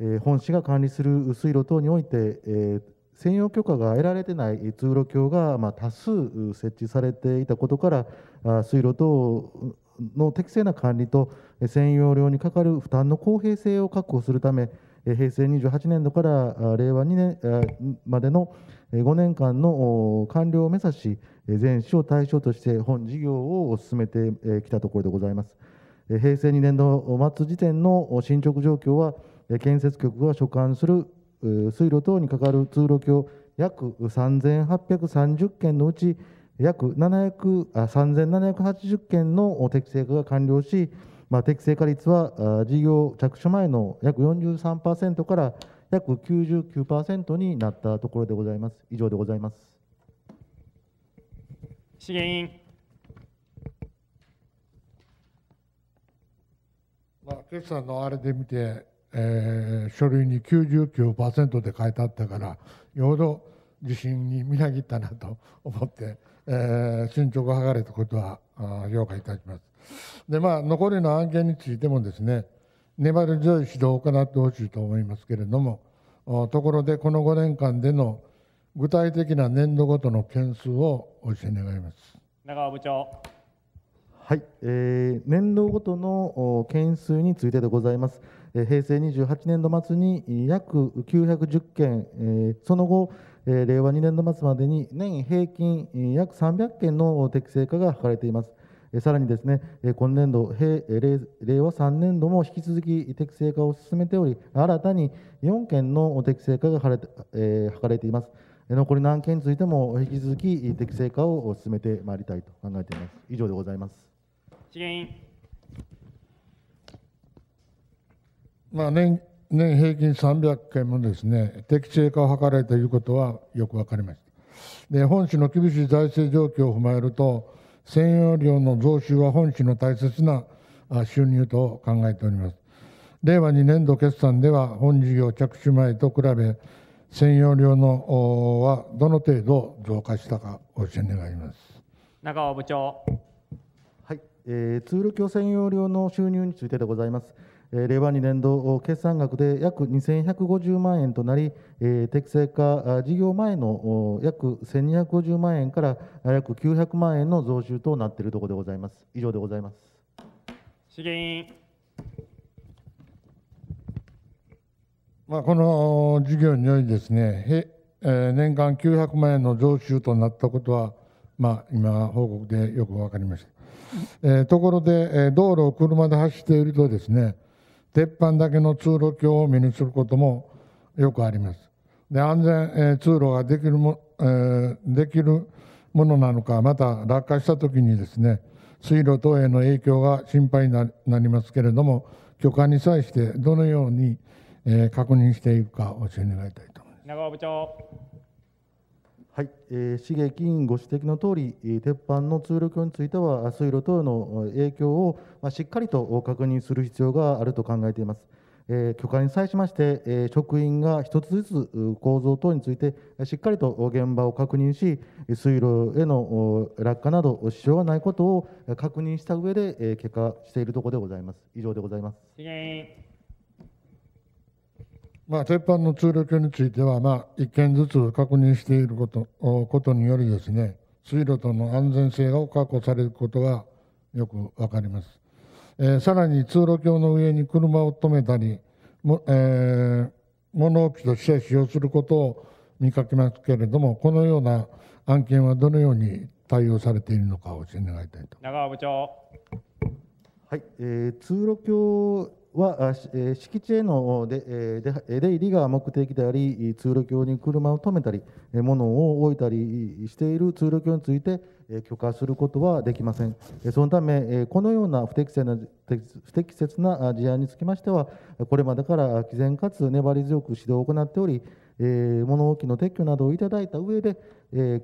え本市が管理する水路等において、え専用許可が得られてない通路橋が、ま多数設置されていたことから水路等の適正な管理と専用料にかかる負担の公平性を確保するため平成28年度から令和2年までの5年間の完了を目指し全市を対象として本事業を進めてきたところでございます。平成2年度末時点の進捗状況は建設局が所管する水路等にかかる通路橋約3830件のうち約700あ3780件の適正化が完了し、まあ、適正化率は事業着手前の約43%から約99%になったところでございます。以上でございます。資源委員まあ、決算のあれで見て、えー、書類に99%で書いてあったからよほど自信にみなぎったなと思って、えー、進捗が図れたことは評価いたします。でまあ残りの案件についてもですね粘り強い指導を行ってほしいと思いますけれどもところでこの5年間での具体的な年度ごとの件数をお教え願います。長尾部長はい、えー、年度ごとの件数についてでございます。平成28年度末に約910件、その後、令和2年度末までに年平均約300件の適正化が図られています。さらにですね、今年度、令和3年度も引き続き適正化を進めており、新たに4件の適正化が図れています。残りの案件についても引き続き適正化を進めてまいりたいと考えています。以上でございます。資源委員まあ年年平均300件もですね適正化を図られたということはよく分かりましたで本市の厳しい財政状況を踏まえると専用料の増収は本市の大切な収入と考えております。令和2年度決算では本事業着手前と比べ専用料のはどの程度増加したかお教え願います。中尾部長。はい、えー、通路橋専用料の収入についてでございます令和2年度決算額で約2150万円となり、適正化事業前の約1250万円から約900万円の増収となっているところでございます。以上でございます。資源まあ、この事業によりですね、え年間900万円の増収となったことは、まあ、今、報告でよく分かりました。えー、ところで、え道路を車で走っているとですね、鉄板だけの通路橋を目にすることもよくあります。で安全、えー、通路ができるも、えー、できるものなのか、また落下したときにですね、水路等への影響が心配になりますけれども、許可に際してどのように、えー、確認していくかお教え願いたいと思います。長尾部長はい、えー、重議員ご指摘のとおり、鉄板の通路橋については、水路等の影響を、まあ、しっかりと確認する必要があると考えています。えー、許可に際しまして、えー、職員が一つずつ構造等についてしっかりと現場を確認し、水路への落下など支障がないことを確認した上で、えー、結果しているところでございます。以上でございます。まあ、鉄板の通路橋については、まあ、1件ずつ確認していることことによりですね、水路との安全性が確保されることがよく分かります。えー、さらに通路橋の上に車を止めたり、もえー、物置として使用することを見かけますけれども、このような案件はどのように対応されているのかを教え願いたいと。長尾部長。はい、えー、通路橋は敷地への出入りが目的であり、通路橋に車を止めたり、物を置いたりしている通路橋について許可することはできません。そのため、このような不適切な不適切な事案につきましては、これまでから毅然かつ粘り強く指導を行っており、物置の撤去などをいただいた上で、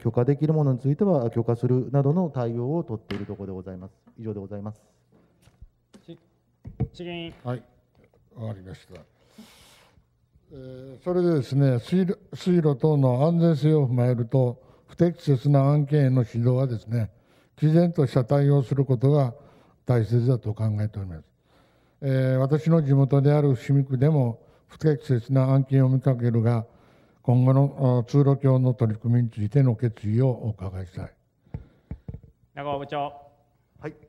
許可できるものについては許可するなどの対応を取っているところでございます。以上でございます。資源はい、わかりました。えー、それでですね水路、水路等の安全性を踏まえると、不適切な案件への指導はですね、毅然とした対応することが大切だと考えております。えー、私の地元である伏見区でも不適切な案件を見かけるが、今後の通路橋の取り組みについての決意をお伺いしたい。長尾部長。はい。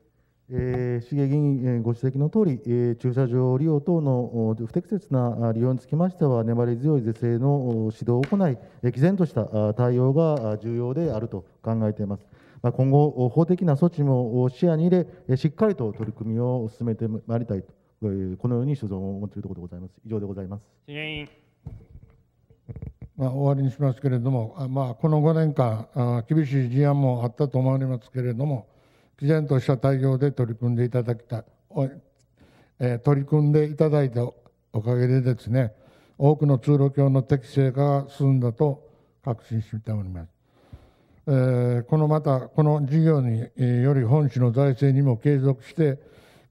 えー、重議員ご指摘のとおり、えー、駐車場利用等の不適切な利用につきましては、粘り強い是正の指導を行い、毅然とした対応が重要であると考えています。まあ、今後、法的な措置も視野に入れ、しっかりと取り組みを進めてまいりたいと、このように所存を持っているところでございます。以上でございます。まあ、終わりにしますけれども、まあ、この5年間あ、厳しい事案もあったと思われますけれども、毅然とした対応で取り組んでいただきたい、えー、取り組んでいただいたおかげでですね、多くの通路橋の適正化が進んだと確信しております。えー、このまた、この事業により本市の財政にも継続して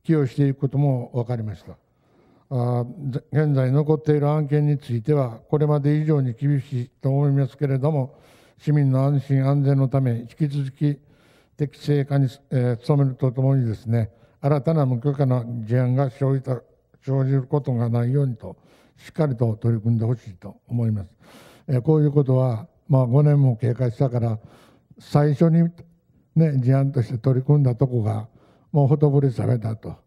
寄与していくことも分かりました。あ現在残っている案件については、これまで以上に厳しいと思いますけれども、市民の安心安全のため、引き続き適正化に、えー、努めるとともにですね、新たな無許可な事案が生じた生じることがないようにと、しっかりと取り組んでほしいと思います。えー、こういうことは、まあ、5年も経過したから、最初に、ね、事案として取り組んだとこが、もうほとぼり冷めたと。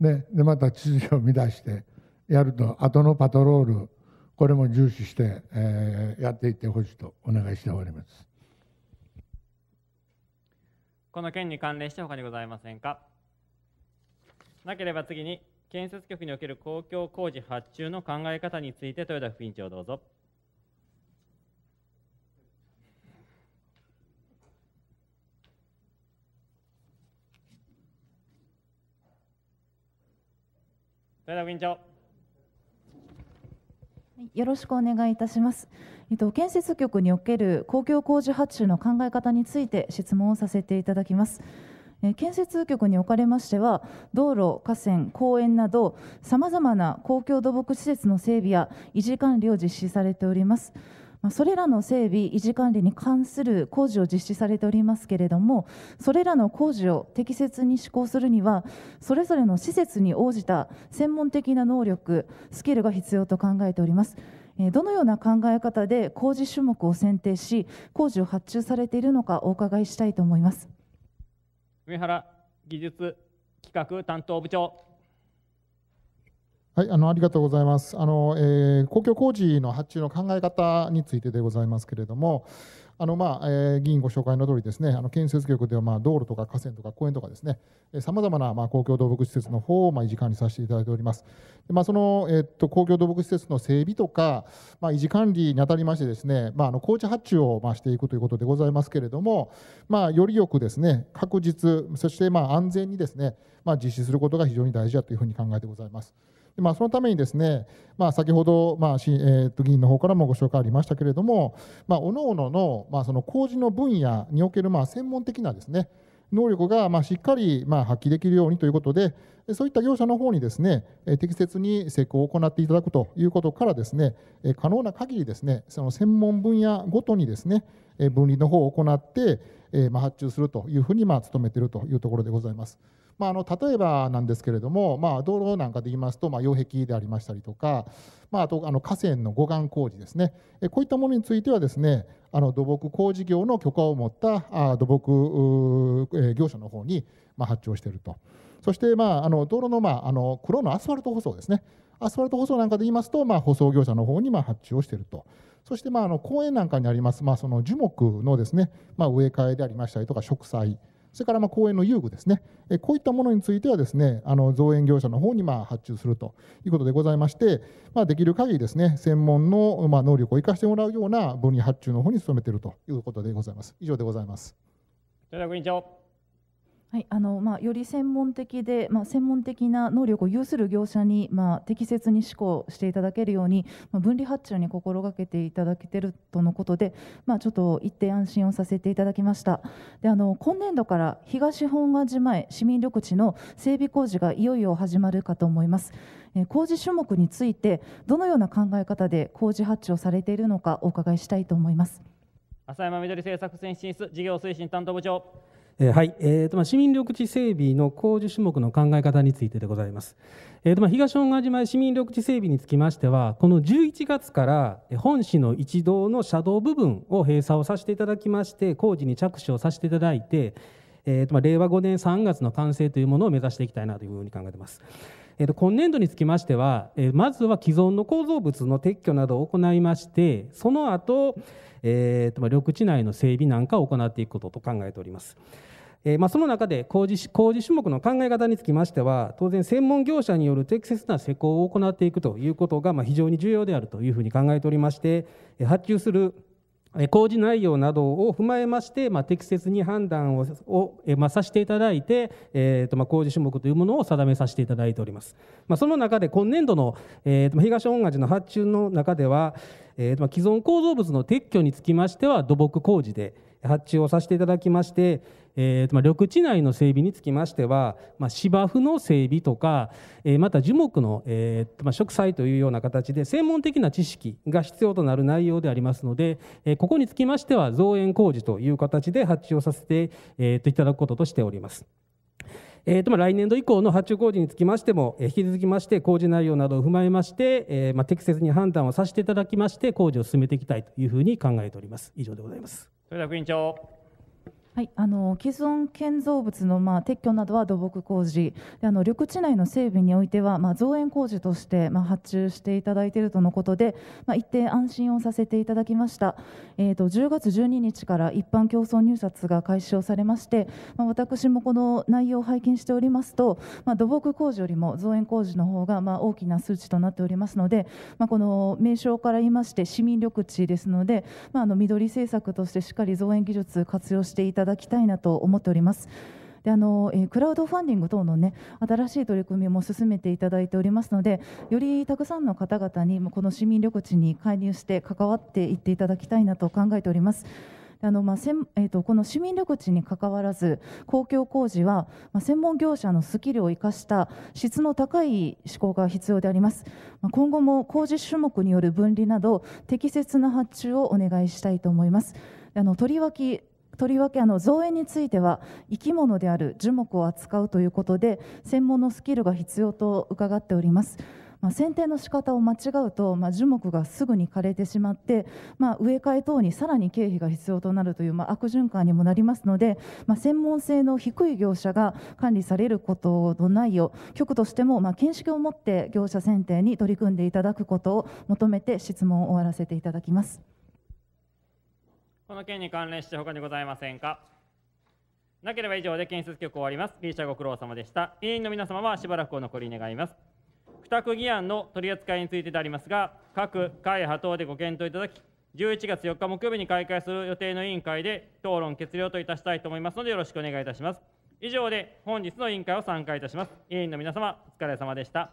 ね、でまた秩序を乱してやると、後のパトロール、これも重視して、えー、やっていってほしいとお願いしております。この件に関連して他にございませんか？なければ次に建設局における公共工事発注の考え方について豊田副委員長どうぞ。豊田副委員長。よろしくお願いいたします。えっと、建設局における公共工事発注の考え方について質問をさせていただきます。建設局におかれましては道路、河川、公園などさまざまな公共土木施設の整備や維持管理を実施されております。まそれらの整備、維持管理に関する工事を実施されておりますけれども、それらの工事を適切に施行するには、それぞれの施設に応じた専門的な能力、スキルが必要と考えております。どのような考え方で工事種目を選定し、工事を発注されているのかお伺いしたいと思います。上原技術企画担当部長。はい、あのありがとうございます。あの、えー、公共工事の発注の考え方についてでございますけれども、あのまあ、えー、議員ご紹介の通りですね、あの建設局ではまあ道路とか河川とか公園とかですね、さまざまなま公共土木施設の方をまあ維持管理させていただいております。でまあ、その、えー、っと公共土木施設の整備とか、まあ、維持管理にあたりましてですね、まあ、あの工事発注をまあしていくということでございますけれども、まあ、よりよくですね、確実、そしてまあ安全にですね、まあ、実施することが非常に大事だというふうに考えてございます。まあ、そのためにですね、まあ、先ほど、まあえー、と議員の方からもご紹介ありましたけれども、まあ、各々の,、まあその工事の分野におけるまあ専門的なですね能力がまあしっかりまあ発揮できるようにということで、そういった業者の方にですね適切に施工を行っていただくということからですね可能な限りですねその専門分野ごとにですね分離の方を行ってま発注するというふうにまあ努めているというところでございます。まあ、あの例えばなんですけれども、まあ、道路なんかで言いますと、まあ、擁壁でありましたりとか、まあ、あとあの河川の護岸工事ですね、こういったものについてはですね、あの土木工事業の許可を持ったあ土木業者の方にまあ発注をしていると。そして、まあ、あの道路の,、まあ、あの黒のアスファルト舗装ですね、アスファルト舗装なんかで言いますと、まあ、舗装業者の方にまあ発注をしていると。そしてまああの公園なんかにあります、まあ、その樹木のですね、まあ、植え替えでありましたりとか植栽それからま公園の遊具ですね、こういったものについてはですね、あの造園業者の方にま発注するということでございまして、まあ、できる限りですね、専門のま能力を生かしてもらうような分離発注の方に努めているということでございます。以上でございます。委員長はいあのまあ、より専門的で、まあ、専門的な能力を有する業者に、まあ、適切に施行していただけるように、まあ、分離発注に心がけていただけているとのことで、まあ、ちょっと一定安心をさせていただきました。であの今年度から東本願寺前市民緑地の整備工事がいよいよ始まるかと思います、工事種目についてどのような考え方で工事発注をされているのかお伺いしたいと思います。浅山みどり政策推進室事業推進担当部長。えー、はい、えーとまあ、市民緑地整備の工事種目の考え方についてでございます。えーとまあ、東本願島市民緑地整備につきましては、この11月から本市の一堂の車道部分を閉鎖をさせていただきまして、工事に着手をさせていただいて、えーとまあ、令和5年3月の完成というものを目指していきたいなというふうに考えています。えー、と今年度につきましては、えー、まずは既存の構造物の撤去などを行いまして、その後、えーとま、緑地内の整備なんかを行っていくことと考えております。えーまあ、その中で工事工事種目の考え方につきましては当然専門業者による適切な施工を行っていくということがまあ非常に重要であるというふうに考えておりまして発注する工事内容などを踏まえまして、まあ、適切に判断をを、まあ、させていただいて、えーとまあ、工事種目というものを定めさせていただいております。まあ、その中で今年度の、えーと、東恩賀寺の発注の中では、えーとまあ、既存構造物の撤去につきましては土木工事で発注をさせていただきまして、えーとまあ、緑地内の整備につきましては、まあ、芝生の整備とか、えー、また樹木の、えーまあ、植栽というような形で専門的な知識が必要となる内容でありますので、えー、ここにつきましては造園工事という形で発注をさせて、えー、といただくこととしております。えーとまあ、来年度以降の発注工事につきましても、えー、引き続きまして工事内容などを踏まえまして、えーまあ、適切に判断をさせていただきまして工事を進めていきたいというふうに考えております。以上でございます。それでは副委員長。はい、あの既存建造物のまあ撤去などは土木工事。であの緑地内の整備においてはまあ造園工事としてまあ発注していただいているとのことで、まあ、一定安心をさせていただきました、えーと、10月12日から一般競争入札が開始をされまして、まあ、私もこの内容を拝見しておりますと、まあ、土木工事よりも造園工事の方がまあ大きな数値となっておりますので、まあ、この名称から言いまして市民緑地ですので、まあ、あの緑政策としてしっかり造園技術活用していただだきたいなと思っております。であの、え、クラウドファンディング等のね新しい取り組みも進めていただいておりますのでよりたくさんの方々にこの市民緑地に介入して関わっていっていただきたいなと考えております。あのまあせんえーと、この市民緑地にかかわらず公共工事は、まあ、専門業者のスキルを生かした質の高い施行が必要であります、まあ、今後も工事種目による分離など適切な発注をお願いしたいと思いますあのとりわけとりわけあの造園については生き物である樹木を扱うということで専門のスキルが必要と伺っております。まあ、剪定の仕方を間違うと、まあ、樹木がすぐに枯れてしまって、まあ、植え替え等にさらに経費が必要となるという、まあ、悪循環にもなりますので、まあ、専門性の低い業者が管理されることのないよう局としても、まあ、見識を持って業者選定に取り組んでいただくことを求めて質問を終わらせていただきます。この件に関連して他にございませんか？なければ以上で建設局終わります。リーチャーご苦労様でした。委員の皆様はしばらくお残り願います。付託議案の取り扱いについてでありますが、各会派等でご検討いただき、11月4日木曜日に開会する予定の委員会で討論決了といたしたいと思いますのでよろしくお願いいたします。以上で本日の委員会を参加いたします。委員の皆様、お疲れ様でした。